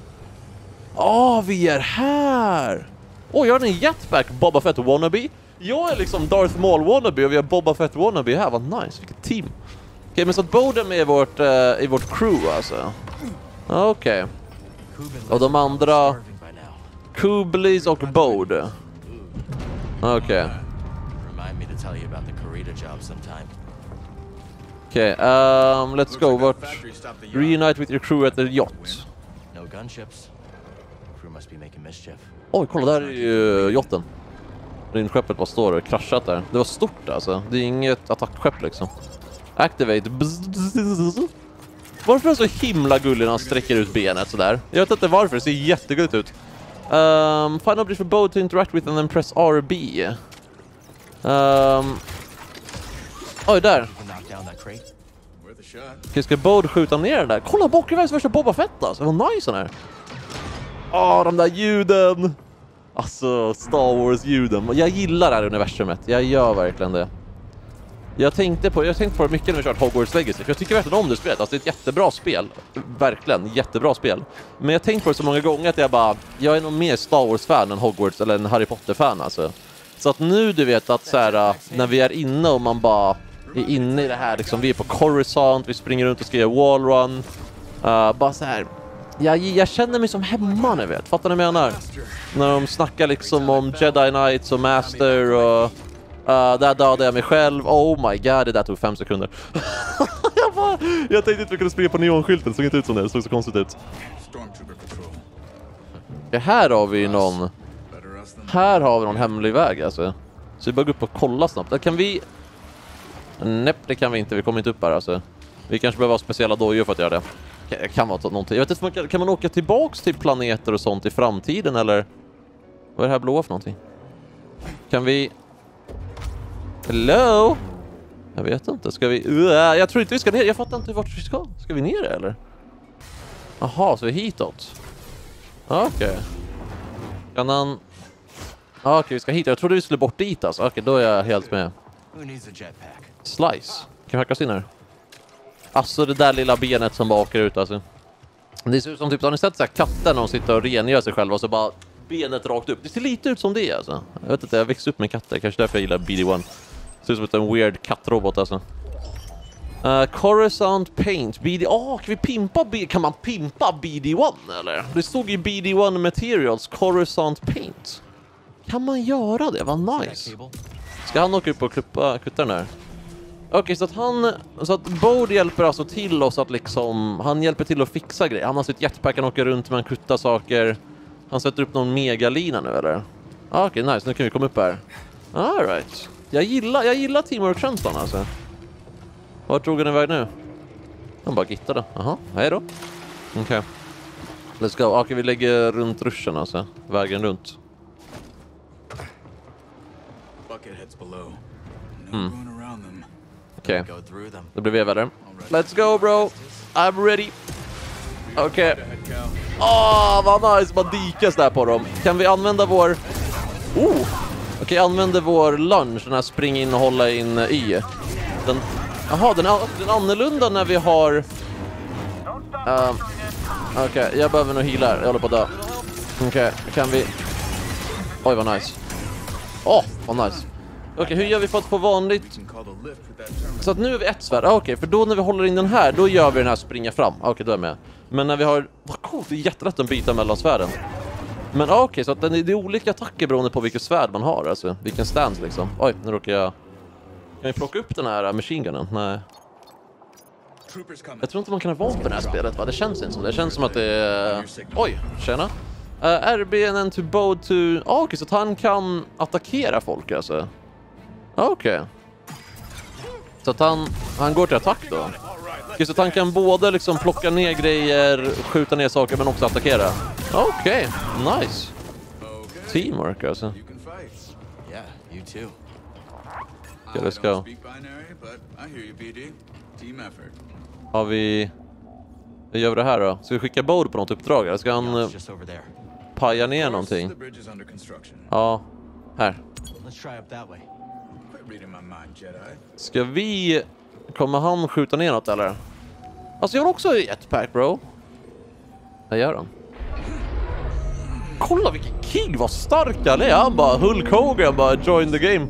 Ja, vi är här! Åh, jag har en jetpack Boba Fett wannabe. Jag är liksom Darth Maul wannabe och vi har Boba Fett wannabe här. Vad nice, vilket team. Okej, men så att Bode är vårt, eh, i vårt crew alltså? Okej. Och de andra... Kublis och Bode. Okej. Sometime. Okej, um, let's go. Vart... Reunite with your crew at the yacht. Oj, kolla där är ju yachten. Rymdskeppet bara står och kraschat där. Det var stort alltså. Det är inget attackskepp liksom. Activate. Varför är han så himla gullig när han sträcker ut benet sådär? Jag vet inte varför, det ser jättegulligt ut. Um, find object for boat to interact with and then press RB. Um, oj, där. Okay, Okej, ska Bode skjuta ner den där? Kolla Bockerbergs värsta Boba Fett alltså, vad nice den är! Åh, de där ljuden! Alltså, Star Wars-ljuden. Jag gillar det här universumet, jag gör verkligen det. Jag tänkte på, jag tänkte på det mycket när vi kört Hogwarts Legacy, för jag tycker verkligen om det spelet. Alltså det är ett jättebra spel. Verkligen, jättebra spel. Men jag har tänkt på det så många gånger att jag bara, jag är nog mer Star Wars-fan än Hogwarts eller en Harry Potter-fan alltså. Så att nu du vet att så här, när vi är inne och man bara är inne i det här liksom, vi är på Coruscant, vi springer runt och ska göra wallrun. Uh, eh, bara så här. Jag, jag känner mig som hemma ni vet, fattar ni vad jag menar? När de snackar liksom om Jedi Knights och Master och uh, där dödade jag mig själv. Oh my god, det där tog fem sekunder. jag, bara, jag tänkte inte att vi kunde springa på neonskylten, det såg inte ut som det, det såg så konstigt ut. Ja, här har vi någon... Här har vi någon hemlig väg alltså. Så vi bara gå upp och kolla snabbt. Där kan vi... Nej, det kan vi inte. Vi kommer inte upp här alltså. Vi kanske behöver ha speciella dojor för att göra det. Kan vara någonting. Jag vet inte, kan, kan man åka tillbaks till planeter och sånt i framtiden eller? Vad är det här blåa för någonting? Kan vi... Hello? Jag vet inte. Ska vi... Uh, jag tror inte vi ska ner. Jag fattar inte vart vi ska. Ska vi ner eller? Jaha, så vi är hitåt. Okej. Kan han... Ah, Okej, vi ska hit. Jag trodde vi skulle bort dit alltså. Okej, då är jag helt med. Slice. Kan vi hacka oss in här? Alltså det där lilla benet som bara åker ut alltså. Det ser ut som typ, har ni sett så här katter när de sitter och rengör sig själva och så bara benet rakt upp. Det ser lite ut som det alltså. Jag vet inte, jag växte upp med katter. Kanske därför jag gillar BD-1. Ser ut som en weird kattrobot alltså. Uh, Coruscant Paint, BD... Ah, oh, kan vi pimpa B... Kan man pimpa BD-1 eller? Det stod ju BD-1 Materials, Coruscant Paint. Kan man göra det? Vad nice. Ska han åka upp och klippa, kutta den här? Okej, så att han... Så att Bode hjälper alltså till oss att liksom... Han hjälper till att fixa grejer. Han har sitt jetpack, han åker runt, man kuttar saker. Han sätter upp någon megalina nu eller? Ah, Okej, nice. Nu kan vi komma upp här. Alright. Jag gillar, jag gillar Teamwork-känslan alltså. Vart drog den iväg nu? Han bara gittade. Jaha, hej då. Okej. Let's go. Okej, vi lägger runt ruschen alltså. Vägen runt. bucketheads Okej. Them. Då blir vi där. Let's go bro! I'm ready! Okej. Åh, vad nice! Bara dikas där på dem. Kan vi använda vår... Oh! Okej, använder vår lunch, den här spring in och hålla in i. Den... Jaha, den är, den annorlunda när vi har... Uh, Okej, jag behöver nog heala här. Jag håller på att dö. Okej, kan vi... Oj, vad nice. Åh, vad nice. Okej, hur gör vi för att få vanligt... Så att nu är vi ett svärd, ah, okej, för då när vi håller in den här, då gör vi den här springa fram. Ah, Okej, då är jag med. Men när vi har... Vad coolt, det är jättelätt att byta mellan svärden. Men ah, okej, så att den, det är olika attacker beroende på vilket svärd man har, alltså. Vilken stance liksom. Oj, nu råkar jag... Kan vi plocka upp den här äh, machine gunnen? Nej. Jag tror inte man kan ha vapen i det här spelet va? Det känns inte som det. Det känns som att det är... Oj, tjena. Äh, uh, RB to bow to... Ah, Okej, så att han kan attackera folk alltså? Ah, okej. Så att han, han går till attack då? Så att han kan både liksom plocka ner grejer, skjuta ner saker men också attackera? Okej, nice. Teamwork alltså. Okay, let's go. Har vi... Hur gör vi det här då? Ska vi skicka Bode på något uppdrag eller ska han just there. paja ner någonting? Ja, här. Ska vi... Kommer han skjuta ner något eller? Alltså jag har också jetpack bro. Vad gör han? Kolla vilken king, vad stark han är! Han bara Hulk Hogan bara join the game.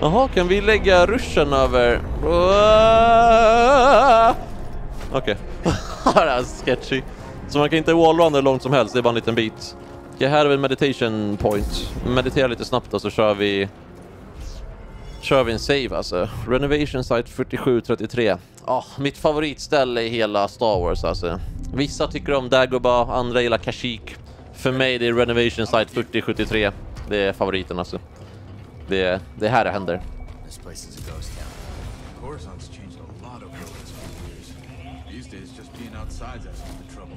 Jaha, kan vi lägga ruschen över... Okej. det här är sketchy. Så man kan inte wallrunna hur långt som helst, det är bara en liten bit. Okej, här har vi en meditation point. Meditera lite snabbt och så kör vi kör vi en save alltså. Renovation site 4733. Ja, mitt favoritställe i hela Star Wars alltså. Vissa tycker om Dagobah, andra gillar Kashyyyk. För mig det är Renovation site 4073. Det är favoriten alltså. Det är, det är här det händer. This place is a ghost town. Coruscant's changed a lot over the last few years. These days, just being outside's asking for trouble.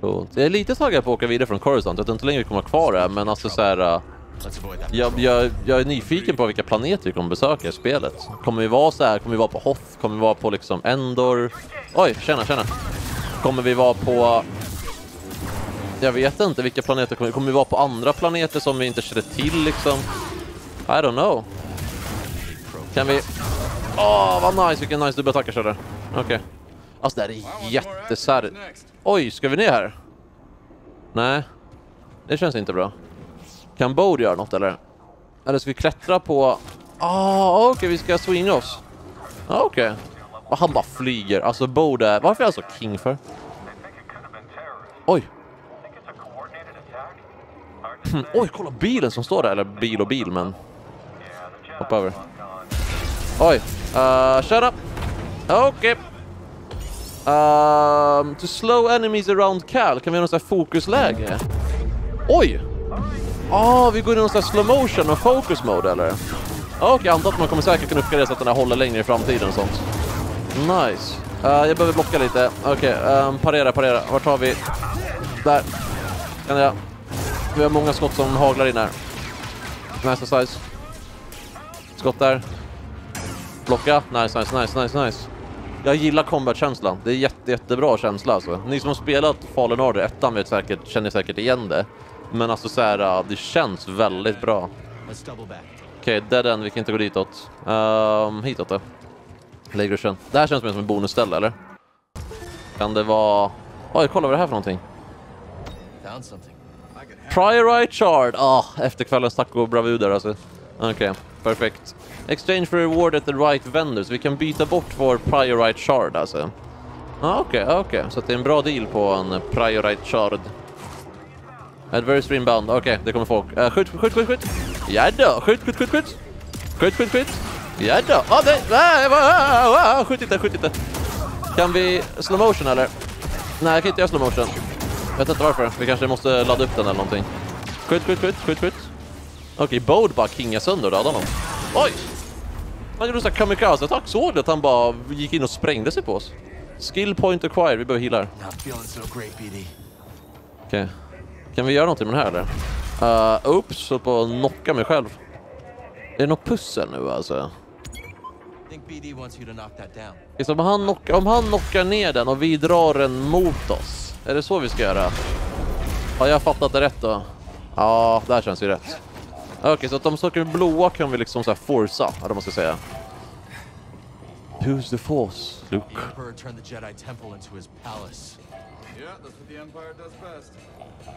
Coolt. Jag är lite taggad på att åka vidare från Coruscant. Jag vet inte hur länge vi kommer kvar här, men alltså så här. Jag, jag, jag är nyfiken på vilka planeter vi kommer besöka i spelet. Kommer vi vara så här? Kommer vi vara på Hoth? Kommer vi vara på liksom Endor? Oj, tjena, tjena. Kommer vi vara på... Jag vet inte vilka planeter kommer vi... Kommer vi vara på andra planeter som vi inte känner till liksom? I don't know. Kan vi... Åh, vad nice! Vilken nice dubbelattack jag körde. Okej. Alltså det här är jättesärligt. Oj, ska vi ner här? Nej. Det känns inte bra. Kan Bode göra något eller? Eller ska vi klättra på... Ah, okej, vi ska swinga oss. Ah, okej. Och han bara flyger. Alltså Bode, varför är han så king för? Oj. Hm, oj, kolla bilen som står där. Eller bil och bil, men... Hoppa över. Oj. Uh, shut up. Okej. Um, to slow enemies around Cal, kan vi göra något sånt här fokusläge? Oj! Ah, vi går in i någon slags slow motion och focus mode eller? Ah, Okej, jag antar att man kommer säkert kunna uppgradera så att den här håller längre i framtiden och sånt. Nice. Uh, jag behöver blocka lite. Okej, ehm, parera, parera. Vart har vi? Där. Kan jag? Vi har många skott som haglar in här. Nice size. Skott där. Blocka. Nice, nice, nice, nice, nice. Jag gillar combat-känslan. Det är jätte, jättebra känsla alltså. Ni som har spelat Fallen Order 1 vet säkert, känner säkert igen det. Men alltså så här, uh, det känns väldigt bra. Okej, dead end, vi kan inte gå ditåt. Um, hitåt då. Lägg ruschen. Det här känns mer som en bonusställe, eller? Kan det vara... Oj, kolla vad det här för någonting. Priorite Shard! Ah, efter kvällens taco-bravuder alltså. Okej, perfekt. Exchange for reward at the right vendor, så vi kan byta bort vår Priorite Shard alltså. Ah, Okej, okej, så att det är en bra deal på en Priorite Shard. Adverse inbound, okej, det kommer folk. Uh, skjut, skjut, skjut, skjut! Ja då, skjut, skjut, skjut, skjut! Skjut, skjut, skjut! Ja då! Ah, nej, nej, ah, ah, skjut inte, skjut inte! Kan vi slow motion eller? Nej, jag kan inte göra slow motion. Jag vet inte varför. Vi kanske måste ladda upp den eller någonting. Skjut, skjut, skjut, skjut, skjut. Okej, Bode bara kingar sönder och dödade honom. Oj! Han gjorde en sån här kamikaze-attack. Såg du att han bara gick in och sprängde sig på oss? Skill point acquired. Vi behöver healar. Not feeling Kan vi göra någonting med den här eller? Uh, oops, så på att knocka mig själv. Är det något pussel nu alltså? Så om, han knockar, om han knockar ner den och vi drar den mot oss. Är det så vi ska göra? Har jag fattat det rätt då? Ja, det här känns ju rätt. Okej, så att de saker blåa kan vi liksom så här forsa, eller vad man ska säga. Who's the force, Luke? The Emperor turned the Jedi Temple into his palace. Yeah, that's what the Empire does best.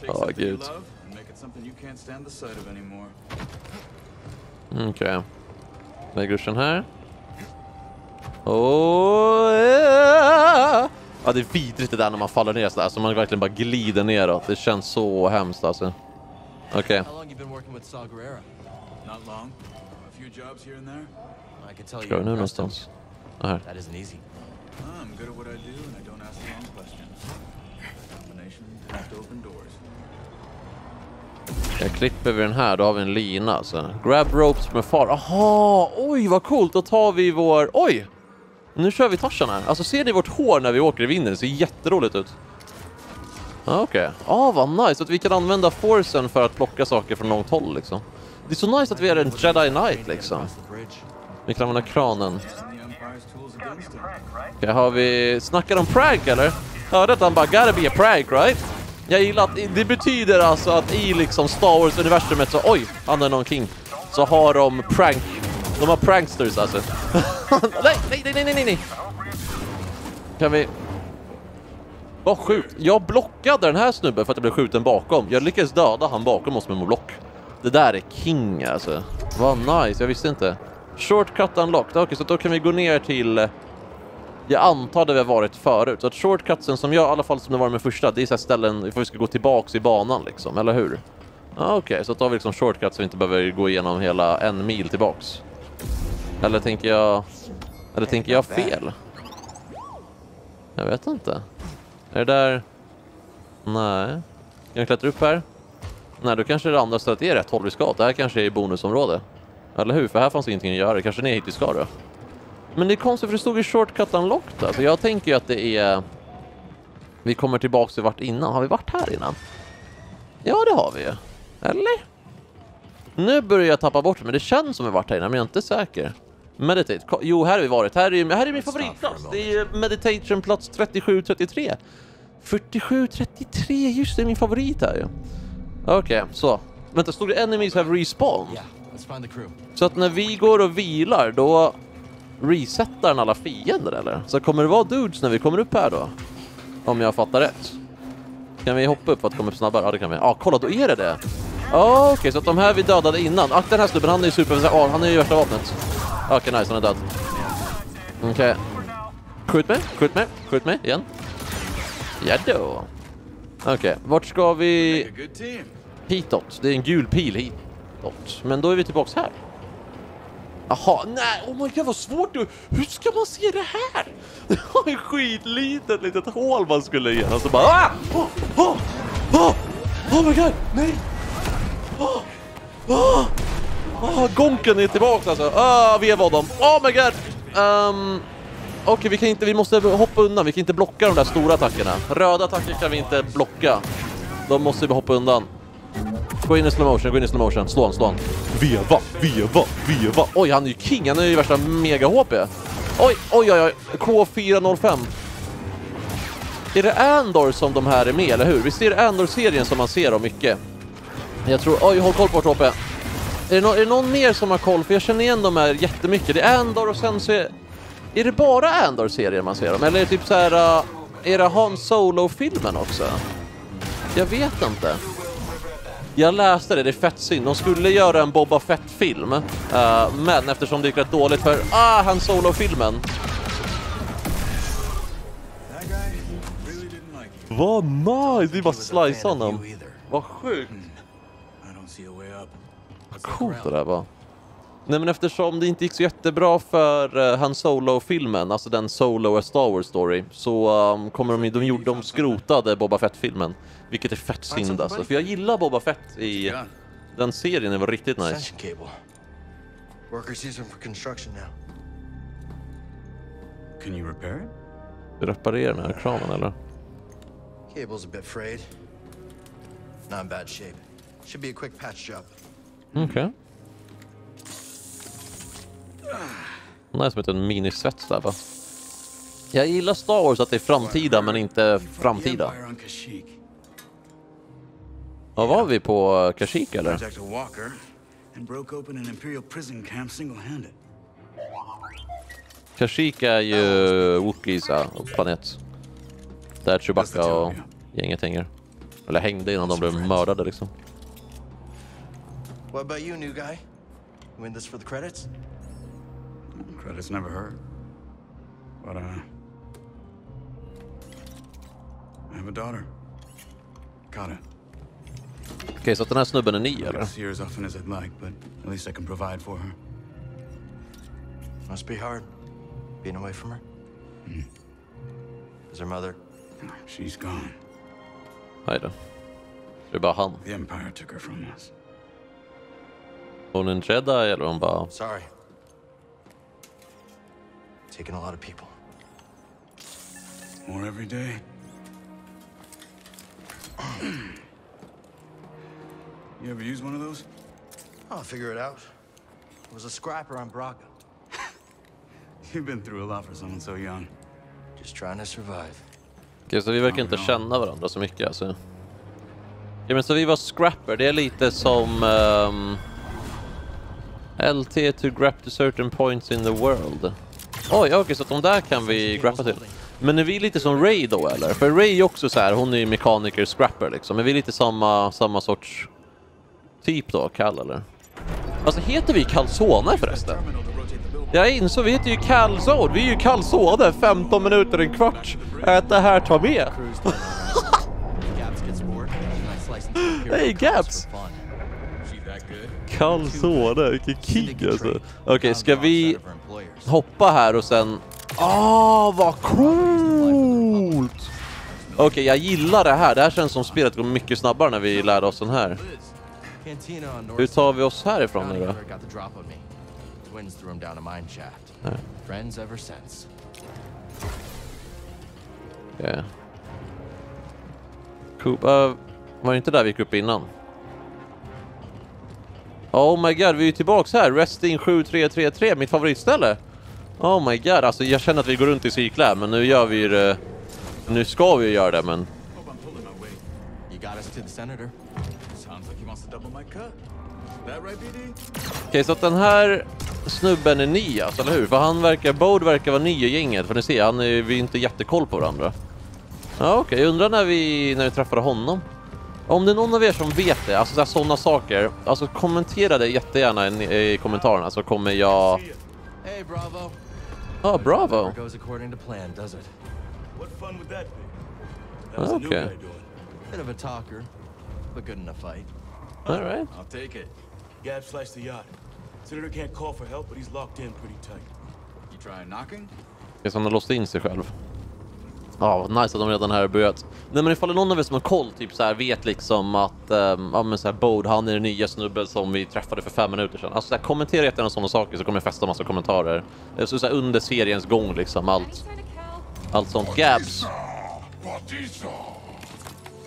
Take Oh, something you good. love and make it something you can't stand the sight of anymore. Okej. Lägg ruschen här. Oh, yeah. Ja, det är vidrigt det där när man faller ner sådär, så man verkligen bara glider neråt. Det känns så hemskt alltså. Okej. Tell Ska vi nu någonstans? customs. Här. Jag klipper vi den här, då har vi en lina alltså. Grab ropes med far. Aha, oj vad coolt! Då tar vi vår... Oj! Nu kör vi Tarzan här. Alltså ser ni vårt hår när vi åker i vinden? Det ser jätteroligt ut. Ah, Okej. Okay. Ah, vad nice! Att vi kan använda forcen för att plocka saker från långt håll liksom. Det är så nice att vi är en Jedi Knight liksom. Vi kan använda kranen. Okej, okay, har vi... Snackar om prank eller? Hörde att han bara gotta be a prank right? Jag gillar att det betyder alltså att i liksom Star Wars-universumet så oj, han är någon king. Så har de prank. De har pranksters alltså. nej, nej, nej, nej, nej, nej. Kan vi... Vad sjukt. Jag blockade den här snubben för att jag blev skjuten bakom. Jag lyckades döda han bakom oss med min block. Det där är king alltså. Vad nice, jag visste inte. Shortcut unlocked. Okej, okay, så då kan vi gå ner till... Jag antar det vi har varit förut. Så att shortcutsen som jag, i alla fall som det var med första, det är så här ställen för vi ska gå tillbaks i banan liksom, eller hur? Ah, Okej, okay, så då har vi liksom shortcuts så vi inte behöver gå igenom hela en mil tillbaks. Eller tänker jag... Eller tänker jag fel? Jag vet inte. Är det där... Nej. Kan jag klättra upp här? Nej, då kanske det andra stället är rätt håll vi ska. Det här kanske är bonusområde. Eller hur? För här fanns ingenting att göra. Kanske ner hit vi ska då. Men det är konstigt för det stod ju shortcut unlocked. Alltså jag tänker ju att det är... Vi kommer tillbaks till vart innan. Har vi varit här innan? Ja, det har vi ju. Eller? Nu börjar jag tappa bort men det känns som vi varit här innan, men jag är inte säker. Meditate. Jo, här har vi varit. Här är, här är min favoritplats. Det är Meditation plats 37-33. 47-33, just det, är min favorit här ju. Okej, okay, så. Vänta, stod det enemies have crew. Så att när vi går och vilar, då resetar den alla fiender eller? Så kommer det vara dudes när vi kommer upp här då? Om jag fattar rätt. Kan vi hoppa upp för att komma upp snabbare? Ja, det kan vi. Ja, ah, kolla, då är det det. Ah, Okej, okay, så att de här vi dödade innan. Ah, den här snubben, han är ju super... Ah, han är ju värsta vapnet. Okej, okay, nice, han är död. Okej. Okay. Skjut mig, skjut mig, skjut mig igen. Ja då. Okej, okay. vart ska vi... Hitåt. Det är en gul pil hitåt. Men då är vi tillbaks här. Jaha, nej, oh my god vad svårt du. Hur ska man se det här? Det var en skitlitet litet hål man skulle igenom så bara ah! Oh, oh, oh, oh my god, nej! Oh, oh, oh, gonken är tillbaka alltså. Ah, veva dem. Oh my god! Um, Okej, okay, vi kan inte, vi måste hoppa undan. Vi kan inte blocka de där stora attackerna. Röda attacker kan vi inte blocka. De måste vi hoppa undan. Gå in i slow motion, gå in i slow motion. Slå han, slå han. Veva, veva, veva. Oj, han är ju king. Han är ju värsta mega-HP. Oj, oj, oj, oj. K405. Är det Andor som de här är med, eller hur? Visst är det Andor-serien som man ser dem mycket? Jag tror... Oj, håll koll på vårt HP. Är det, no är det någon mer som har koll? För jag känner igen dem här jättemycket. Det är Andor och sen så är... Är det bara Andor-serien man ser dem? Eller är det typ så här... Uh, är det Han Solo-filmen också? Jag vet inte. Jag läste det, det är fett synd. De skulle göra en Boba Fett-film, uh, men eftersom det gick rätt dåligt för ah, Han Solo-filmen. Vad nice! Vi bara sliceade honom. Vad sjukt. Coolt det där var. Nej men eftersom det inte gick så jättebra för uh, Han Solo-filmen, alltså den Solo A Star Wars Story, så um, kommer de, de, gjorde, de skrotade Boba Fett-filmen. Vilket är fett synd alltså, för jag gillar Boba Fett i den serien, det var riktigt nice. Workers use them for construction now. Can you repair it? Reparera den här kranen eller? Cable's a bit frayed. Not in bad shape. Should be a quick patch job. Okej. Okay. Hon är som ett en minisvets där va? Jag gillar Star Wars att det är framtida men inte framtida. Ja, var vi på Kashyyyk eller? Kashyyyk är ju Wookiees planet. Där Chewbacca och gänget hänger. Eller hängde innan de blev mördade liksom. What about you, new guy? You in this for the credits? Credits never hurt. But, uh... I have a daughter. Got it. Okej, okay, så att den här snubben är ny eller? See her as often as I'd like, but at least I can provide for her. Must be hard being away from her. Hmm. Is her mother? She's gone. Nej då. Det er är bara han. The Empire took her from us. Hon är er en jedi eller hon bara... Sorry. Taking a lot of people. More every day. you ever use one of those? I'll figure it out. It was a scrapper on Braga. You've been through a lot for someone so young. Just trying to survive. Okej, så vi verkar inte känna varandra så mycket alltså. Okej, men så vi var scrapper, det är lite som... ehm, LT to grab to certain points in the world. Oj, okej, så att de där kan vi grappa till. Men är vi lite som Ray då eller? För Ray är också så här, hon är ju mekaniker scrapper liksom. Är vi lite samma, samma sorts typ då, Kall eller? Alltså heter vi Calzone förresten? Jag insåg, vi heter ju Calzone, vi är ju Calzone, 15 minuter, en kvart. Ät det här, ta med. Hej Gaps! Calzone, vilken king alltså. Okej, ska vi hoppa här och sen... Åh, vad coolt! Okej, jag gillar det här. Det här känns som spelet går mycket snabbare när vi lär oss den här. Hur tar vi oss härifrån nu då? Okej. Coop, uh, var det inte där vi gick upp innan? Oh my god, vi är ju tillbaks här! Resting 7333, mitt favoritställe! Oh my god, alltså jag känner att vi går runt i cirklar, men nu gör vi det... Nu ska vi göra det, men... Okej, så att den här snubben är ny alltså, eller hur? För han verkar... Bode verkar vara ny i gänget, för ni ser, han är, vi är inte jättekoll på varandra. Ja, okej, jag undrar när vi, när vi träffade honom. Om det är någon av er som vet det, alltså sådana saker, alltså kommentera det jättegärna i, i kommentarerna så kommer jag... Hey, Bravo. Ja, bravo! Never goes according to plan, does it? What fun would that be? That's a new Okay. guy Bit of a talker, but good in a fight. Alright. I'll take it. Gab sliced the yacht. Senator can't call for help, but he's locked in pretty tight. You trying knocking? Det är som han har låst in sig själv. Ja, vad nice att de redan här börjat. Nej men ifall är någon av er som har koll, typ så här, vet liksom att, um, ja men så här, Bode, han är den nya snubben som vi träffade för fem minuter sedan. Alltså så här, kommentera jättegärna sådana saker så kommer jag fästa massa kommentarer. Eh, Så, så här, under seriens gång liksom, allt. Allt sånt. Gabs.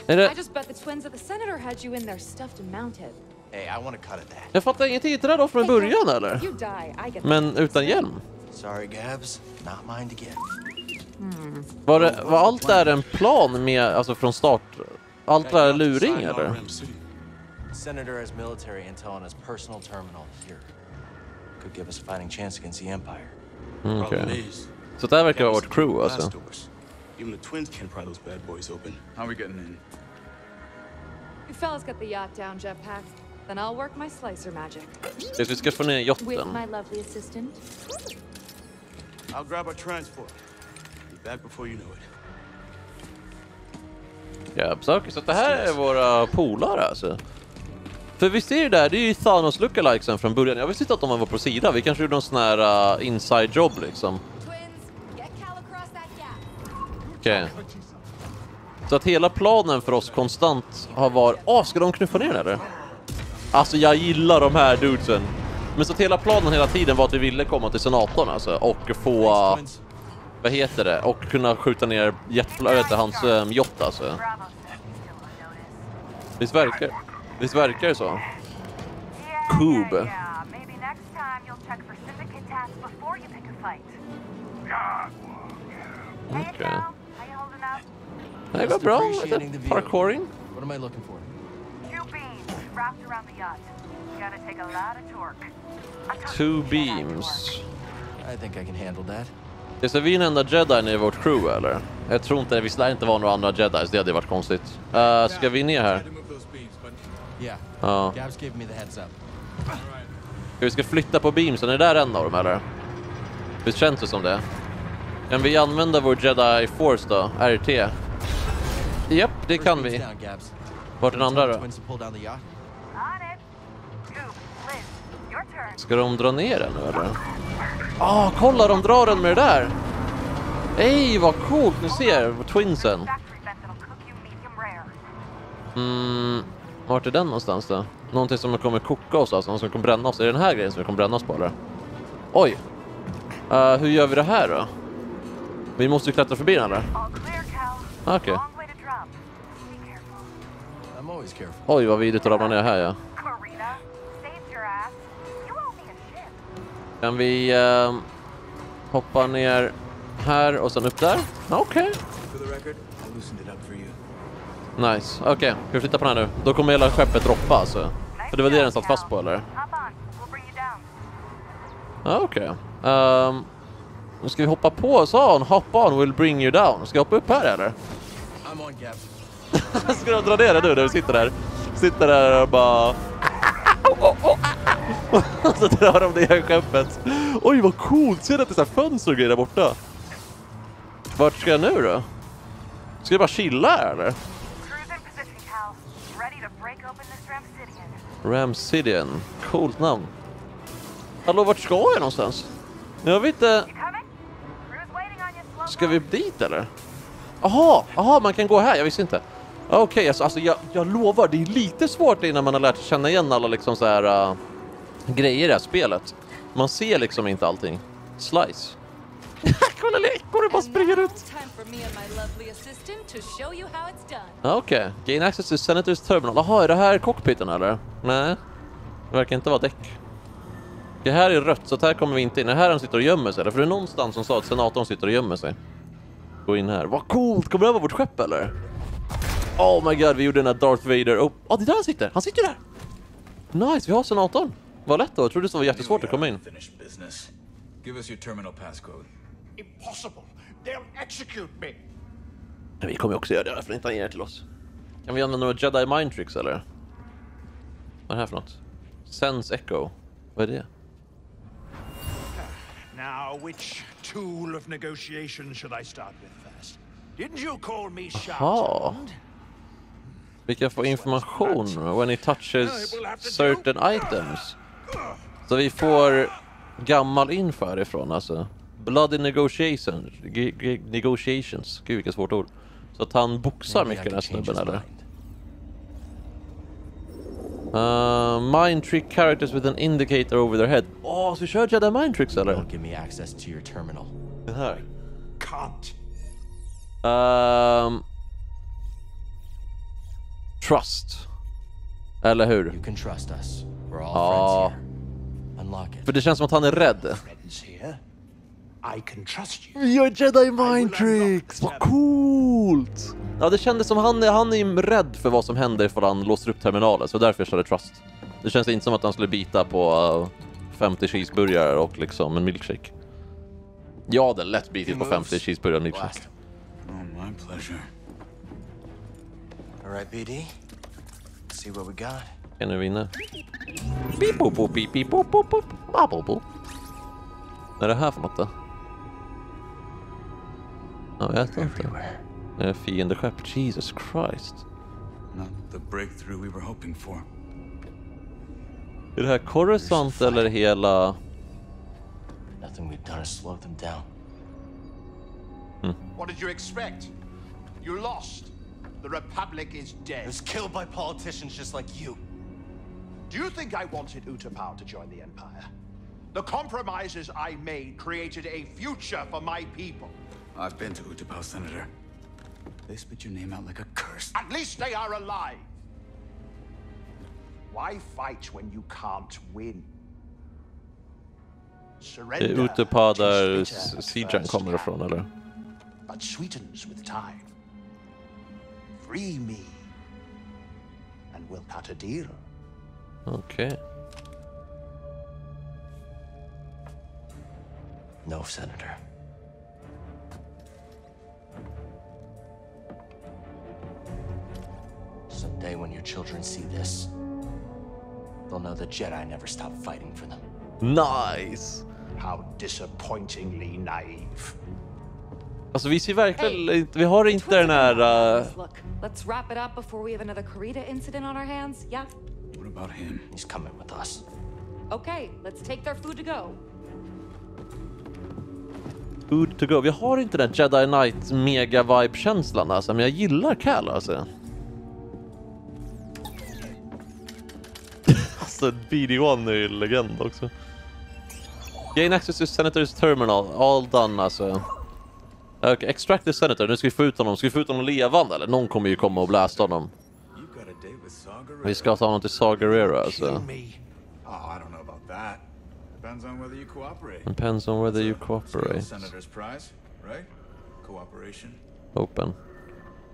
Är det... I just bet the twins at the senator had you in there stuffed and mounted. Hey, I want a cut of that. Jag fattar ingenting, inte det då från början eller? Men utan hjälm? Sorry, Gabs. Not mine to get. Var, det, var allt där en plan med, alltså från start? Allt där luring eller? Senator has military intel on his personal terminal here. Could give us a fighting chance against the Empire. Mm, is, Så det här verkar vara vårt crew alltså? Even the twins can't pry those bad boys open. How are we getting in? You fellas got the yacht down, jetpack. Then I'll work my slicer magic. Vi ska få ner With jotten. my lovely assistant. I'll grab our transport. Back before you know it. Okej, så det här är våra polare alltså? För visst är det där, det är ju Thanos lookalikesen från början. Jag visste inte att de var på sidan. Vi kanske gjorde någon sån här uh, inside job liksom. Okej. Så att hela planen för oss konstant har varit... Åh, ska de knuffa ner den eller? Alltså jag gillar de här dudesen. Men så att hela planen hela tiden var att vi ville komma till senatorn alltså och få... uh, vad heter det? Och kunna skjuta ner jetflyget till hans um, yacht alltså. Visst verkar, visst verkar det så? Coob. Okej. Up? Det går bra. Lite parkouring. What am I looking for? Two beams wrapped around the yacht. Gotta take a lot of torque. Two beams. I think I can handle that. Det är vi den enda jedin i vårt crew eller? Jag tror inte, vi lär inte vara några andra jedis, det hade varit konstigt. Uh, ska vi ner här? Ja. Vi ska flytta på beamsen, är det där en av dem eller? Visst känns det som det? Kan vi använda vår jedi force då? RT? Japp, det kan vi. Vart den andra då? Ska de dra ner den nu eller? Ah, kolla de drar den med det där! Ej, vad coolt! Ni ser twinsen. Mm, vart är den någonstans då? Någonting som kommer koka oss alltså, något som kommer bränna oss. Är det den här grejen som vi kommer bränna oss på eller? Oj! Uh, hur gör vi det här då? Vi måste ju klättra förbi den eller? Okej. Okay. Oj, vad vidrigt att ramla ner här ja. Kan vi uh, hoppa ner här och sen upp där? Okej. Okay. Nice, okej. Okay. Ska vi flytta på den här nu? Då kommer hela skeppet droppa alltså. För det var det den satt fast på eller? Okej. Okay. Um, nu ska vi hoppa på, sa hon. Hop on, we'll bring you down. Ska jag hoppa upp här eller? I'm on, Captain. ska de dra ner det nu när vi sitter där? Sitter där och bara... Och så drar de ner skeppet. Oj, vad coolt! Ser du att det är så här fönster och grejer där borta? Vart ska jag nu då? Ska jag bara chilla här eller? Ramsidian. Coolt namn. Hallå, vart ska jag någonstans? Jag vet inte... Ska vi dit eller? Aha, aha, man kan gå här. Jag visste inte. Okej, okay, alltså, alltså jag, jag lovar, det är lite svårt innan man har lärt känna igen alla liksom så här uh, grejer i det här spelet. Man ser liksom inte allting. Slice. Kolla ekorren bara springer ut. Okej, okay. gain access to Senators Terminal. Jaha, är det här cockpiten eller? Nej, det verkar inte vara däck. Det här är rött, så här kommer vi inte in. Är det här han sitter och gömmer sig? eller? För det är någonstans som sa att senatorn sitter och gömmer sig. Gå in här. Vad coolt! Kommer det här vara vårt skepp eller? Oh my god, vi gjorde den här Darth Vader. Oh, oh det är där han sitter! Han sitter där! Nice, vi har senatorn. Vad lätt då. Jag trodde det var jättesvårt att komma in. Give us your terminal passcode. Impossible. They'll execute me. Vi kommer också göra det, varför inte han ger det till oss? Kan vi använda några Jedi Mind Tricks eller? Vad är det här för något? Sense Echo. Vad är det? Now, which tool of negotiation should I start with first? Didn't you call me Jaha. Vi kan få information when it touches certain items. Så vi får gammal info härifrån alltså. Bloody negotiations. negotiations. Gud vilket svårt ord. Så att han boxar mycket den här snubben eller? Uh, mind trick characters with an indicator over their head. Åh, oh, så kör Jedi mind tricks eller? Don't give me access to your terminal. Det här. Can't. Um, trust. Eller hur? You can trust us. We're all ah. friends here. Unlock it. För det känns som att han är rädd. I can trust you. Vi gör Jedi mind tricks! Vad coolt! Ja, det kändes som han, han är rädd för vad som händer ifall han låser upp terminalen, så därför jag körde Trust. Det känns inte som att han skulle bita på uh, 50 cheeseburgare och liksom en milkshake. Jag hade lätt bitit på 50 cheeseburgare och milkshake. Oh, my pleasure. All right, BD. Let's see what we got. Kan du vinna? Beep, boop, boop, beep, beep, boop, boop, boop. Bubble, boop. Vad är det här för något då? Jag vet inte. Är det fiendeskepp? Jesus Christ. Not the breakthrough we were hoping for. Är det här Coruscant eller hela... Nothing we've done has slowed them down. Hmm. What did you expect? You lost. The Republic is dead. It was killed by politicians just like you. Do you think I wanted Utapau to join the Empire? The compromises I made created a future for my people. I've been to Utapau, Senator. They spit your name out like a curse. At least they are alive. Why fight when you can't win? Surrender. Det är Utapau där Sijan kommer ifrån, eller? But sweetens with time. Free me. And we'll cut a deal. Okay. No, Senator. Someday when your children see this, they'll know the Jedi never stopped fighting for them. Nice! How disappointingly naive. Alltså vi ser verkligen hey, vi har inte den här... Uh... Look, let's wrap it up before we have another Karita incident on our hands, yeah? What about him? He's coming with us. Okay, let's take their food to go. Good to go. Vi har inte den Jedi Knight mega vibe känslan alltså, men jag gillar Cal alltså. alltså BD1 är ju legend också. Gain access to Senator's terminal. All done alltså. Okay, extract the Senator. Nu ska vi få ut honom. Ska vi få ut honom levande eller? Någon kommer ju komma och blästa honom. Vi ska ta honom till Saw Gerrera alltså. Oh. Depends on whether you cooperate. Depends on whether you cooperate. Senator's prize, right? Cooperation. Open.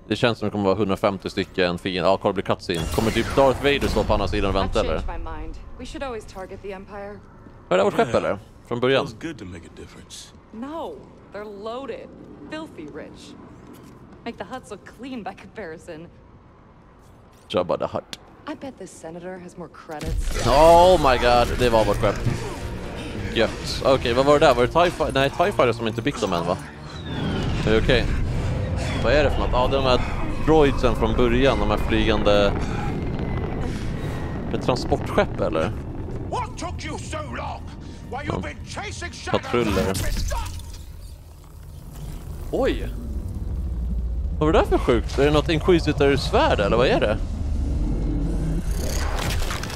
Det känns som det kommer vara 150 stycken fiender. Ja, kolla blir cutscene. Kommer typ Darth Vader stå på andra sidan och vänta eller? changed my mind. We should always target the Empire. Var det vårt skepp eller? Från början? No, they're loaded. Filthy rich. Make the huts look clean by comparison. Jabba the Hutt. I bet this senator has more credits. Oh my god, det var vårt skepp. Gött. Okej, vad var det där? Var det TIE Fighter? Nej, TIE Fighter som inte byggt dem än va? Det är okej. Vad är det för något? Ja, det är de här droidsen från början, de här flygande... Med transportskepp eller? What took you so long? Why, you've been chasing shadows Patruller. Oj! Vad var det där för sjukt? Är det något Inquisitor-svärd eller vad är det?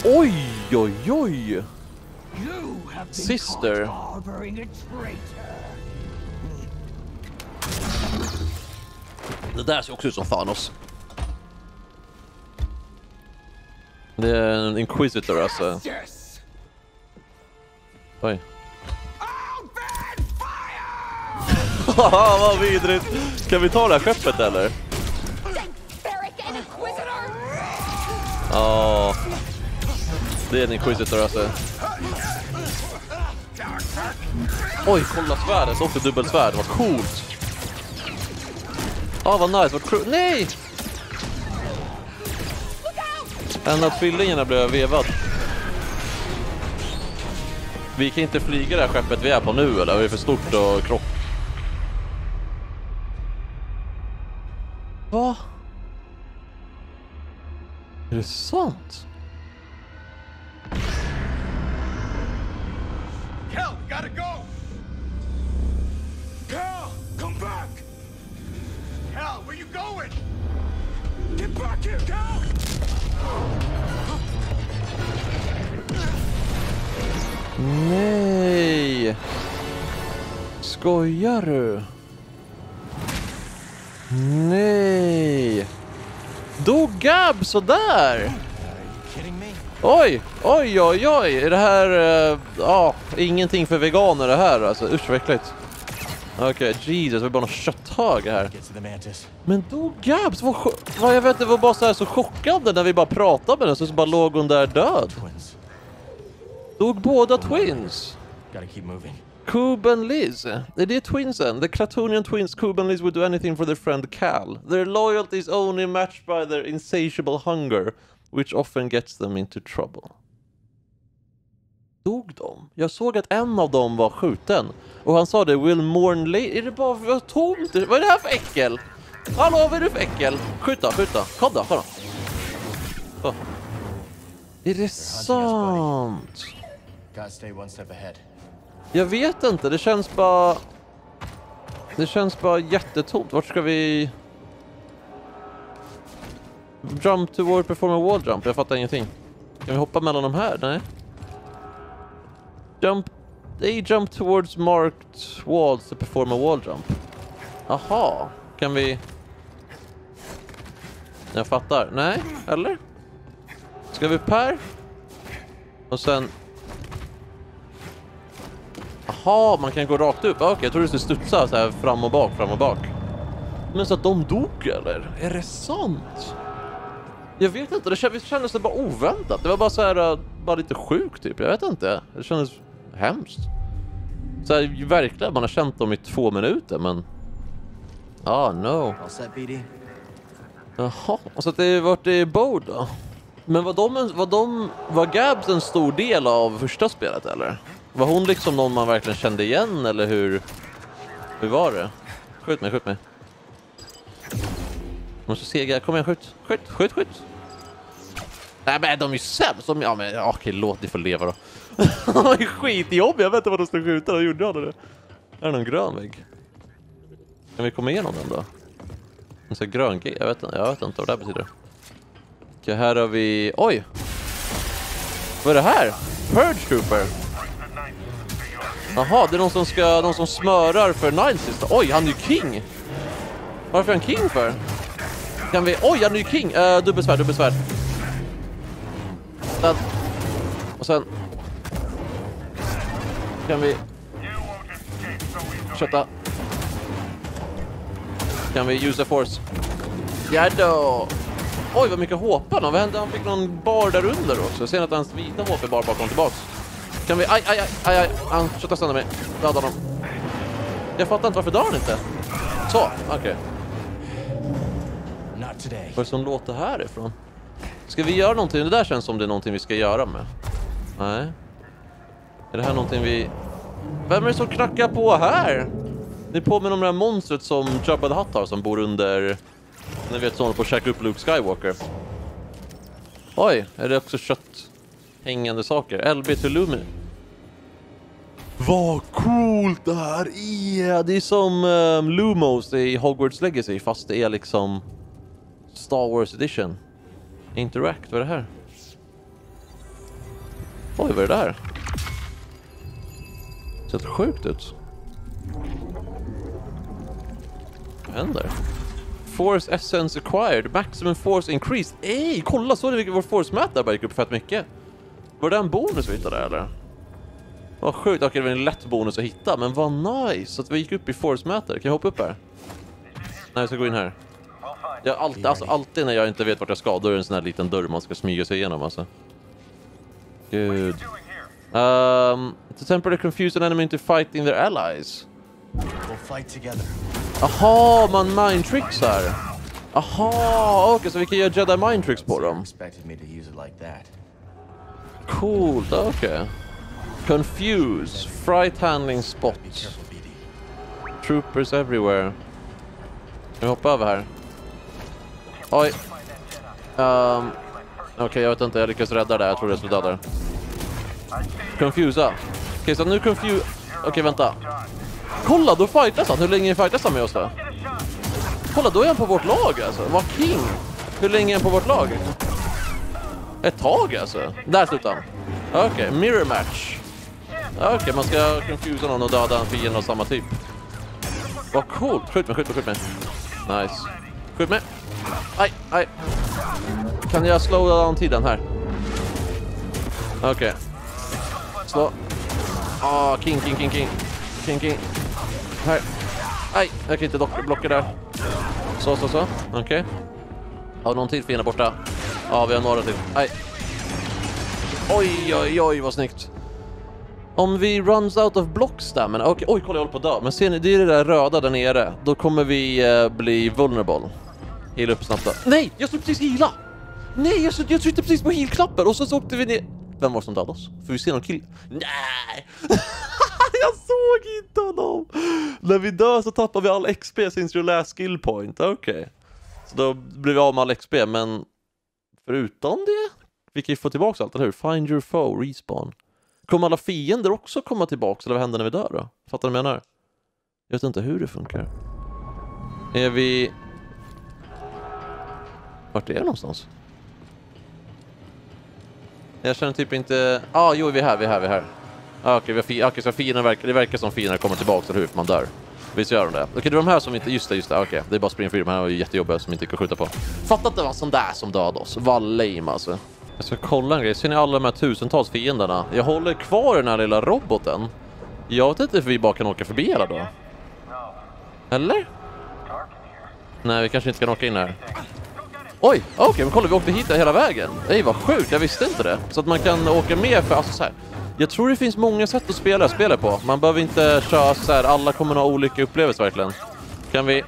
Oj, oj, oj! Sister. Det där ser också ut som Thanos. Det är en Inquisitor alltså. Oj. vad vidrigt! Ska vi ta det här skeppet eller? Ja. Det är en Inquisitor alltså. Oj, kolla svärdet! Också dubbelsvärd, vad coolt! Ja, vad nice, vad coolt! Nej! En av tvillingarna blev vevad. Vi kan inte flyga det här skeppet vi är på nu eller? Det är för stort och krock. Sådär? Oj, oj, oj, oj! Är det här... eh, Ja, ingenting för veganer det här alltså. Usch vad äckligt. Okej, Jesus, det var bara någon kötthög här. Men dog Gabs? Vad, vad jag vet, det var bara så här så chockande när vi bara pratade med den så, så bara låg hon där död. Dog båda twins? Gotta keep moving. Coob and Liz. Är det twinsen? The Clatonian twins Coob and Liz would do anything for their friend Cal. Their loyalty is only matched by their insatiable hunger, which often gets them into trouble. Dog de? Jag såg att en av dem var skjuten. Och han sa det, will mourn late. Är det bara för tomt? Vad är det här för äckel? Hallå, vad är det för äckel? Skjuta, skjuta. Kom då, kom då. Är det sant? Gotta stay one step ahead. Jag vet inte, det känns bara... Det känns bara jättetomt. Vart ska vi... Jump toward perform a wall jump? Jag fattar ingenting. Kan vi hoppa mellan de här? Nej. Jump... They jump towards marked walls to perform a wall jump. Aha. Kan vi... Jag fattar. Nej, eller? Ska vi upp här? Och sen... Jaha, man kan gå rakt upp. Okej, jag trodde det skulle studsa så här fram och bak, fram och bak. Men så att de dog eller? Är det sant? Jag vet inte, det kändes, kändes det bara oväntat. Det var bara så här, äh, bara lite sjukt typ. Jag vet inte. Det kändes hemskt. Så här, verkligen, man har känt dem i två minuter men... Ah, no. Jaha, så att det vart det Bo då? Men var de, en, var de, var Gabs en stor del av första spelet eller? Var hon liksom någon man verkligen kände igen eller hur? Hur var det? Skjut mig, skjut mig. Måste sega, kom igen skjut, skjut, skjut, skjut. Nej men de är ju sämst, de, ja men okej låt det få leva då. De är skitjobbiga, jag vet inte vad de ska skjuta, de gjorde aldrig det. Är det någon grön vägg? Kan vi komma igenom den då? En sån grön grej? Jag vet, inte, jag vet inte vad det här betyder. Okej, här har vi... Oj! Vad är det här? Purge Trooper? Jaha, det är någon som ska... de som smörar för Nile sista. Oj, han är ju king! Varför är han king för? Kan vi... Oj, han är ju king! Eh, uh, dubbelsvärd, dubbelsvärd. Död. Och sen... Kan vi... Kötta. Kan vi use the force? Ja då! Oj, vad mycket HP han har. Vad hände? Han fick någon bar där under också. Jag ser att hans vita HP-bar bara kom tillbaks. Kan vi... Aj, aj, aj, aj, aj. Han köttar sönder mig. Döda honom. Jag fattar inte varför dör han inte. Så, okej. Okay. Vad är det som låter härifrån? Ska vi göra någonting? Det där känns som det är någonting vi ska göra med. Nej. Är det här någonting vi... Vem är det som knackar på här? Ni påminner om det här monstret som Jabba the Hutt har som bor under... Ni vet som håller på att käka upp Luke Skywalker. Oj, är det också kött hängande saker? LB to Lumi. Vad coolt det här är! Det är som um, Lumos i Hogwarts Legacy fast det är liksom Star Wars edition. Interact, vad är det här? Oj, vad är det där? Det ser sjukt ut. Vad händer? Force essence acquired, maximum force increased. Ey, kolla så är det vår force-mätare gick upp fett mycket. Var det en bonus vi hittade eller? Vad sjukt, okej det var en lätt bonus att hitta, men vad nice att vi gick upp i force-mätare. Kan jag hoppa upp här? Nej, jag ska gå in här. Jag alltid, alltså, alltid när jag inte vet vart jag ska, då är det en sån här liten dörr man ska smyga sig igenom alltså. Gud. Um, to temporarily confuse an enemy into fighting their allies. We'll fight together. Aha, man mind tricks här. Aha, okej okay, så vi kan göra jedi mind tricks på dem. Coolt, okej. Okay. Confuse, fright handling spot. Troopers everywhere. Kan vi hoppa över här? Oj. Um, Okej, okay, jag vet inte. Jag lyckas rädda det. Jag tror jag skulle döda det. Confusa. Okej, okay, så nu confuse... Okej, okay, vänta. Kolla, då fightas han. Hur länge fightas han med oss då? Kolla, då är han på vårt lag alltså. Vad king. Hur länge är han på vårt lag? Ett tag alltså. Där slutar han. Okej, okay, mirror match. Okej, okay, man ska confusa någon och döda en fiende av samma typ. Vad coolt. Skjut mig, skjut mig, skjut mig. Nice. Skjut mig. Aj, aj. Kan jag slow down tiden här? Okej. Okay. Slå. Ah, oh, king, king, king, king. King, king. Här. Aj, jag kan inte blocka där. Så, så, så. Okej. Okay. Har vi någon till fiende borta? Ja, vi har några till. Nej. Oj, oj, oj, vad snyggt. Om vi runs out of blocks där men, okej, okay, oj kolla jag håller på att dö, men ser ni, det är det där röda där nere, då kommer vi eh, bli vulnerable. Heala upp snabbt då. Nej, jag stod precis heala! Nej, jag, jag tryckte precis på heal-knappen och så, så åkte vi ner. Vem var det som dödade oss? Får vi se någon kill? Nej! jag såg inte honom! När vi dör så tappar vi all XP since your last skill point, okej. Okay. Så då blir vi av med all XP, men förutom det, vi kan ju få tillbaka allt, eller hur? Find your foe, respawn. Kommer alla fiender också komma tillbaka eller vad händer när vi dör då? Fattar du vad jag menar? Jag vet inte hur det funkar. Är vi... Vart är det någonstans? Jag känner typ inte... Ah, jo, vi är här, vi är här, vi är här. Ah, Okej, okay, ah, okay, så fienden verkar... det verkar som fienden kommer tillbaka, eller hur? För man dör. Visst gör de det? Okej, okay, det är de här som inte... Just det, just det. Okej, okay. det är bara spring free. De här är jättejobbiga som inte kan skjuta på. Fatta att det var sån där som dödade oss. Vad lame alltså. Jag ska kolla en grej. Ser ni alla de här tusentals fienderna? Jag håller kvar den här lilla roboten. Jag vet inte hur vi bara kan åka förbi hela då. Eller? Nej, vi kanske inte kan åka in här. Oj, okej, okay, men kolla vi åkte hit hela vägen. Nej, vad sjukt, jag visste inte det. Så att man kan åka med för, alltså så här. Jag tror det finns många sätt att spela spelet på. Man behöver inte köra så här, alla kommer ha olika upplevelser verkligen. Kan vi...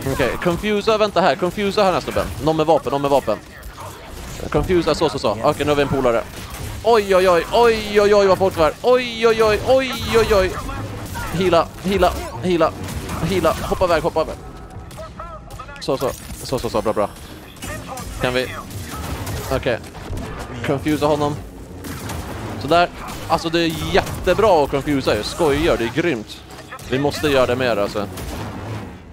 Okej, okay, confusa, vänta här, confusa här nästa ben. Någon med vapen, någon med vapen. Confusa, så, så, så. Okej, okay, nu har vi en polare. Oj, oj, oj, oj, oj, oj, vad folk var. Oj, oj, oj, oj, oj, oj. Hila, hila, hila, hila. Hoppa iväg, hoppa iväg. Så, så, så, så, så, bra, bra. Kan vi... Okej. Okay. Confusa honom. Sådär. Alltså det är jättebra att confusa ju. skojar, det är grymt. Vi måste göra det mer alltså.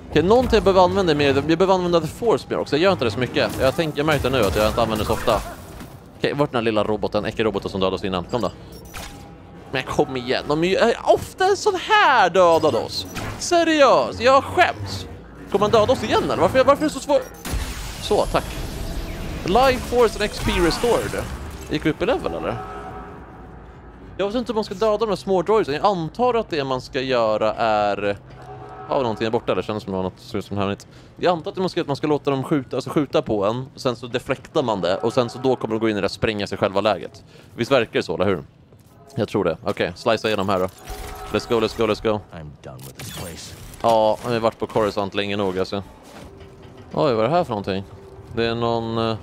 Okej, någonting jag behöver använda mer, vi behöver använda the force mer också. Jag gör inte det så mycket. Jag, tänker, jag märkte nu att jag inte använder det så ofta. Okej, vart den här lilla roboten, äckelroboten som dödade oss innan? Kom då. Men kom igen, de är ju ofta en sån här dödade oss. Seriöst, jag skäms. Kommer han döda oss igen eller? Varför, varför är det så svårt? Så, tack. Life Force and XP Restored. Gick vi upp i level eller? Jag vet inte hur man ska döda de här små droidsen. Jag antar att det man ska göra är... Har någonting är borta eller känns som något ser ut som hemligt. Jag antar att man ska, att man ska låta dem skjuta, alltså skjuta på en, och sen så deflektar man det och sen så då kommer de gå in i det spränga sig själva läget. Visst verkar det så, eller hur? Jag tror det. Okej, okay, slicea igenom här då. Let's go, let's go, let's go. I'm done with this place. Ja, vi har varit på Coruscant länge nog alltså. Oj, vad är det här för någonting? Det är någon uh,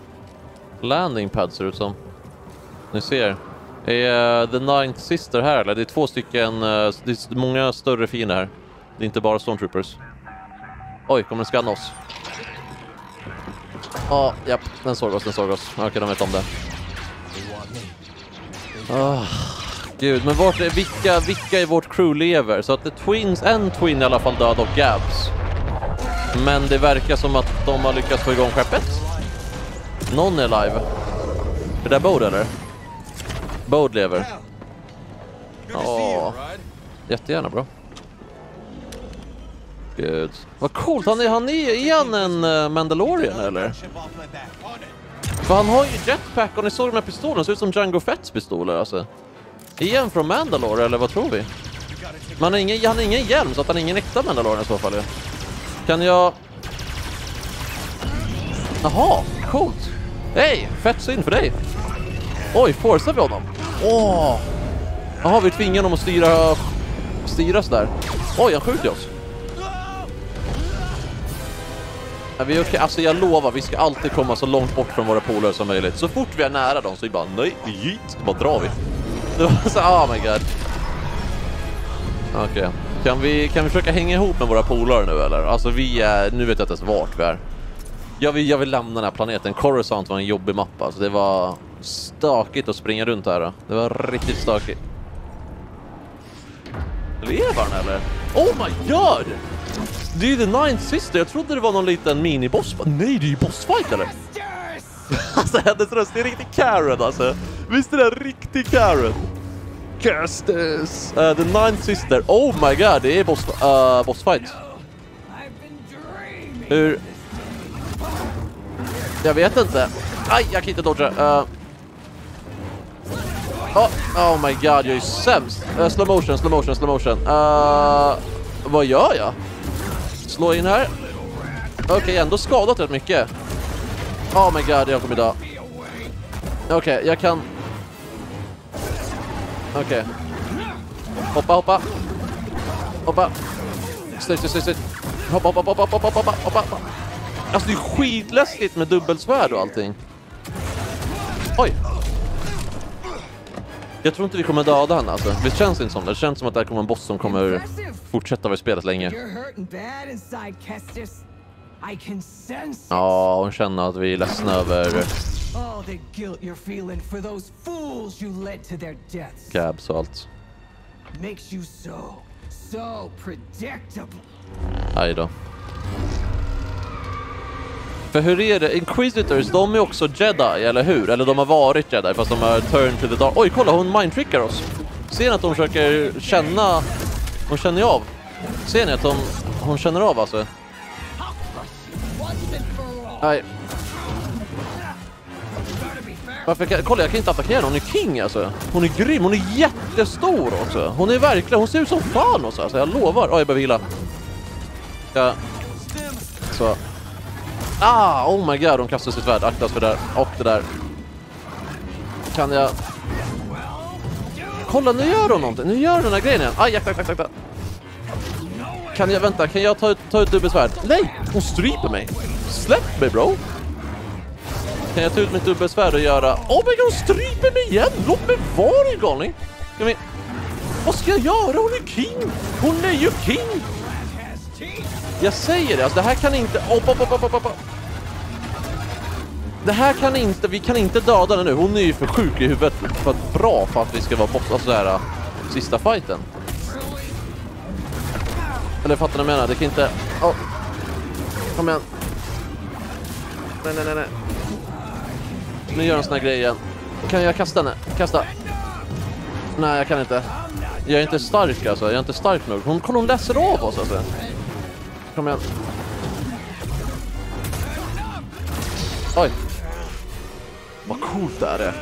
landing pad ser det ut som. Ni ser. Är eh, The Ninth Sister här eller? Det är två stycken, eh, det är många större fiender här. Det är inte bara Stormtroopers. Oj, kommer den skanna oss? Ja, ah, japp, den såg oss, den såg oss. Okej, okay, de vet om det. Oh, gud, men vart är, vilka, vilka i vårt crew lever? Så att The Twins, en Twin i alla fall död och Gabs. Men det verkar som att de har lyckats få igång skeppet. Någon är live. Är det Bode eller? Bode lever. Ja, jättegärna bra. Gud. Vad coolt, han är, han är, är han en uh, Mandalorian eller? För han har ju jetpack och ni såg de här pistolerna, ser ut som Django Fetts pistoler alltså. Han från Mandalore eller vad tror vi? Men han har ingen, han har ingen hjälm så att han är ingen äkta Mandalorian i så fall. Kan jag... Jaha, coolt. Hej, fett synd för dig. Oj, forcar vi honom? Åh! Jaha, vi tvingar honom att styra, styra sådär. Oj, han skjuter oss. Är vi okay? Alltså jag lovar, vi ska alltid komma så långt bort från våra polare som möjligt. Så fort vi är nära dem så är vi bara nej, hit, bara drar vi. Det var så, oh my god. Okej, okay. kan, vi, kan vi försöka hänga ihop med våra polare nu eller? Alltså vi är, nu vet jag inte ens vart vi är. Jag vill, jag vill lämna den här planeten. Coruscant var en jobbig mapp alltså. Det var stökigt att springa runt här. Då. Det var riktigt stökigt. Lever han eller? Oh my god! Det är ju The Ninth Sister, jag trodde det var någon liten mini-boss. Nej, det är ju bossfight eller? alltså hennes röst, är riktigt Karen alltså. Visst är det riktigt Karen? Castus! Uh, the Ninth Sister, oh my god, det är boss, uh, bossfight. Hur? Jag vet inte. Aj, jag kan inte dodga. Uh... Oh, oh my god, jag är sämst. Uh, slow motion, slow motion, slow motion. Uh, vad gör jag? Slå in här. Okej, okay, ändå skadat rätt mycket. Oh my god, jag kommer dö. Okej, okay, jag kan... Okej. Okay. Hoppa, hoppa. Hoppa. Stöj, stöj, stöj. Hoppa, hoppa, hoppa, hoppa, hoppa, hoppa, hoppa. Alltså det är skitläskigt med dubbelsvärd och allting. Oj. Jag tror inte vi kommer döda henne alltså. Det känns inte som det. Det känns som att det här kommer en boss som kommer fortsätta vara spelet länge. Ja, hon känner att vi är ledsna över... Gabs och allt. Aj då. För hur är det? Inquisitors, de är också jedi, eller hur? Eller de har varit jedi, fast de har turned to the dark. Oj, kolla, hon mindtrickar oss. Ser ni att hon försöker känna... Hon känner ju av. Ser ni att hon, hon känner av alltså? Nej. Varför kan, kolla, jag kan inte attackera henne. Hon är king alltså. Hon är grym. Hon är jättestor också. Hon är verkligen, hon ser ut som fan också. Alltså, jag lovar. Oj, jag behöver vila. Ja. Så. Ah, oh my god, de kastar sitt svärd. Aktas för det där. Och det där. Kan jag... Kolla, nu gör hon någonting. Nu gör hon den här grejen igen. Aj, akta, akta, akta. Kan jag, vänta, kan jag ta ut, ta ut dubbelsvärd? Nej, hon stryper mig. Släpp mig, bro. Kan jag ta ut mitt dubbelsvärd och göra... Oh my god, hon stryper mig igen! Låt mig vara, din galning. Ska vi... Vad ska jag göra? Hon är king! Hon är ju king! Jag säger det, alltså det här kan inte... Opp, opp, opp, opp, opp. Det här kan inte, vi kan inte döda den nu. Hon är ju för sjuk i huvudet för att bra för att vi ska vara borta alltså, så här äh, sista fighten. Eller fattar ni vad jag menar? Det kan inte... Oh. Kom igen. Nej, nej, nej, nej. Nu gör en sån här grej igen. Kan jag kasta henne? Kasta. Nej, jag kan inte. Jag är inte stark alltså. Jag är inte stark nog. Hon, hon läser av oss alltså. Kom igen. Oj. Vad coolt det här är.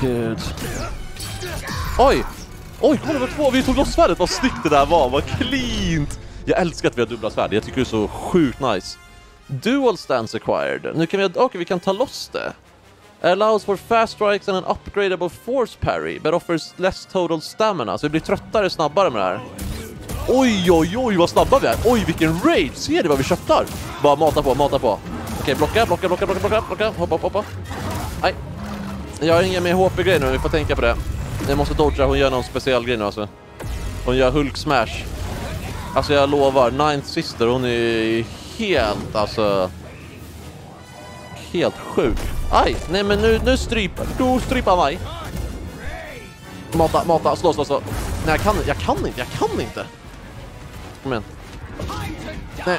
Gud. Oj! Oj, kolla vad två! Vi tog loss svärdet! Vad snyggt det där var! Vad cleant! Jag älskar att vi har dubbla svärd. Jag tycker det är så sjukt nice. Dual stance acquired. Nu kan vi... Okej, okay, vi kan ta loss det. Allows for fast strikes and an upgradable force parry, but offers less total stamina. Så vi blir tröttare snabbare med det här. Oj, oj, oj, vad snabba vi är! Oj, vilken rage! Ser du vad vi köttar? Bara mata på, mata på. Okej, blocka, blocka, blocka, blocka, blocka, blocka. Hoppa, hoppa, hoppa. Nej. Jag har ingen mer HP-grej nu, vi får tänka på det. Jag måste dodga, hon gör någon speciell grej nu alltså. Hon gör Hulk smash. Alltså jag lovar, Ninth Sister, hon är helt alltså... Helt sjuk. Aj, nej men nu, nu stryper, du stryper mig. Mata, mata, slå, slå, slå. Nej jag kan inte, jag kan inte, jag kan inte. Kom igen. Nej.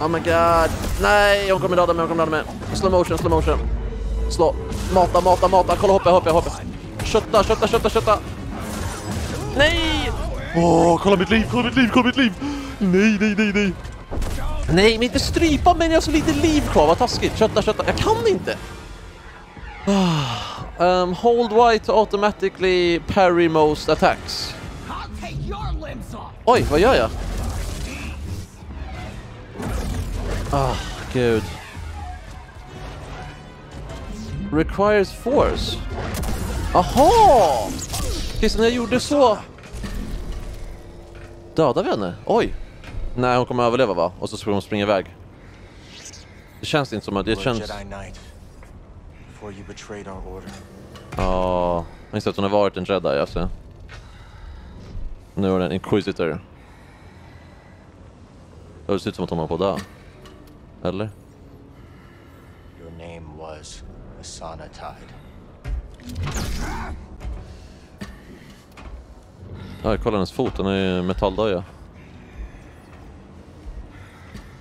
Oh my god. Nej, hon kommer döda mig, hon kommer döda mig. Slow motion, slow motion. Slå. Mata, mata, mata. Kolla hoppa, hoppa, hoppa. Kötta, kötta, kötta, kötta. Nej! Åh, oh, kolla mitt liv, kolla mitt liv, kolla mitt liv. Nej, nej, nej, nej. Nej, men inte strypa mig, jag har så lite liv kvar. Vad taskigt. Kötta, kötta. Jag kan inte. Ah, um, hold white to automatically parry most attacks. Oj, vad gör jag? Ah, oh, gud. Requires force. Aha! Så när jag gjorde så... Dödade vi henne? Oj! Nej, hon kommer överleva va? Och så ska hon springa iväg. Det känns inte som att det känns... Ja, jag minns att hon har varit en jedi alltså. Nu är hon en inquisitor. Det ser ut som att hon håller på att dö. Eller? Your name was Asana Tide. Kolla hennes fot, den är ju metalldoja.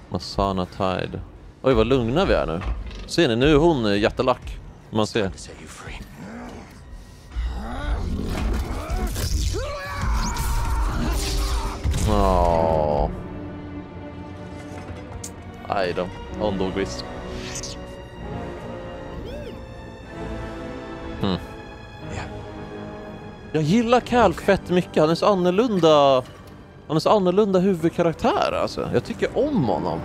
Masana Tide. Oj, vad lugna vi är nu. Ser ni, nu är hon jättelack. Man ser. Åh. Aj då, Ondogris. Hmm. Jag gillar Calc fett mycket, han är så annorlunda. Han är så annorlunda huvudkaraktär alltså, jag tycker om honom.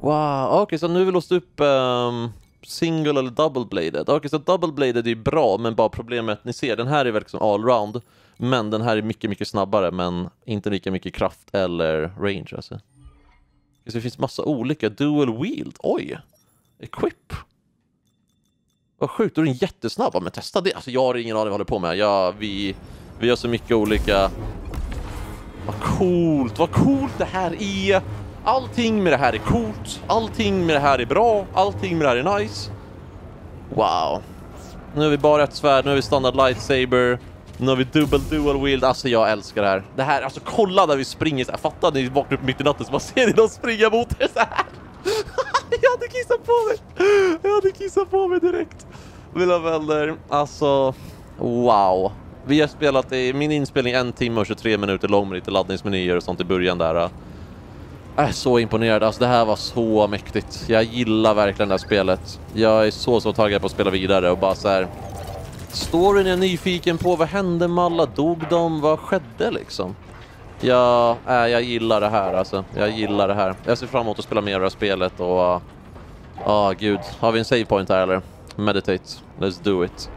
Wow, okej okay, så nu har vi låst upp um, single eller double bladed Okej okay, så double bladed är bra men bara problemet, ni ser den här är verkligen allround men den här är mycket mycket snabbare men inte lika mycket kraft eller range alltså Så det finns massa olika, dual wield, oj! Equip vad sjukt, då är den jättesnabb. men testa det. Alltså jag har ingen aning vad jag håller på med. Ja, vi, vi gör så mycket olika... Vad coolt, vad coolt det här är. Allting med det här är coolt. Allting med det här är bra. Allting med det här är nice. Wow. Nu har vi bara ett svärd, nu har vi standard lightsaber. Nu har vi dubbel dual wield. Alltså jag älskar det här. Det här, alltså kolla där vi springer så här. Fattar ni vaknar upp mitt i natten så man ser ni dem springa mot er så här. jag hade kissat på mig! Jag hade kissat på mig direkt. Mina vänner, alltså wow. Vi har spelat i min inspelning en timme och 23 minuter lång med lite laddningsmenyer och sånt i början där. Jag är så imponerad, alltså det här var så mäktigt. Jag gillar verkligen det här spelet. Jag är så så taggad på att spela vidare och bara så här. Storyn är jag nyfiken på, vad hände med alla? Dog de? Vad skedde liksom? Ja, äh, jag gillar det här alltså. Jag gillar det här. Jag ser fram emot att spela mer av spelet och... Äh, ja, uh, oh, gud. Har vi en save point här eller? Meditate. Let's do it.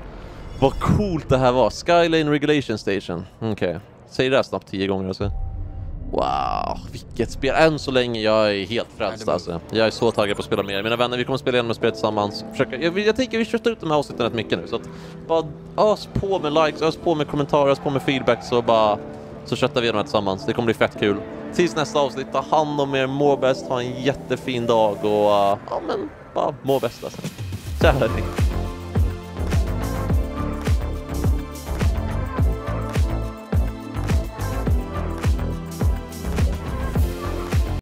Vad coolt det här var. Skylane Regulation Station. Okej. Okay. Säg det här snabbt tio gånger alltså. Wow, vilket spel. Än så länge, jag är helt frälst alltså. Jag är så taggad på att spela mer. Mina vänner, vi kommer att spela igenom spelet tillsammans. Försöka, jag, jag tänker vi kör ut de här avsnitten rätt mycket nu. Så att bara ös på med likes, ös på med kommentarer, ös på med feedback så bara så köttar vi igenom det tillsammans. Det kommer bli fett kul. Tills nästa avsnitt, ta hand om er, må bäst, ha en jättefin dag och uh, ja men bara må bäst alltså. Tja hörni.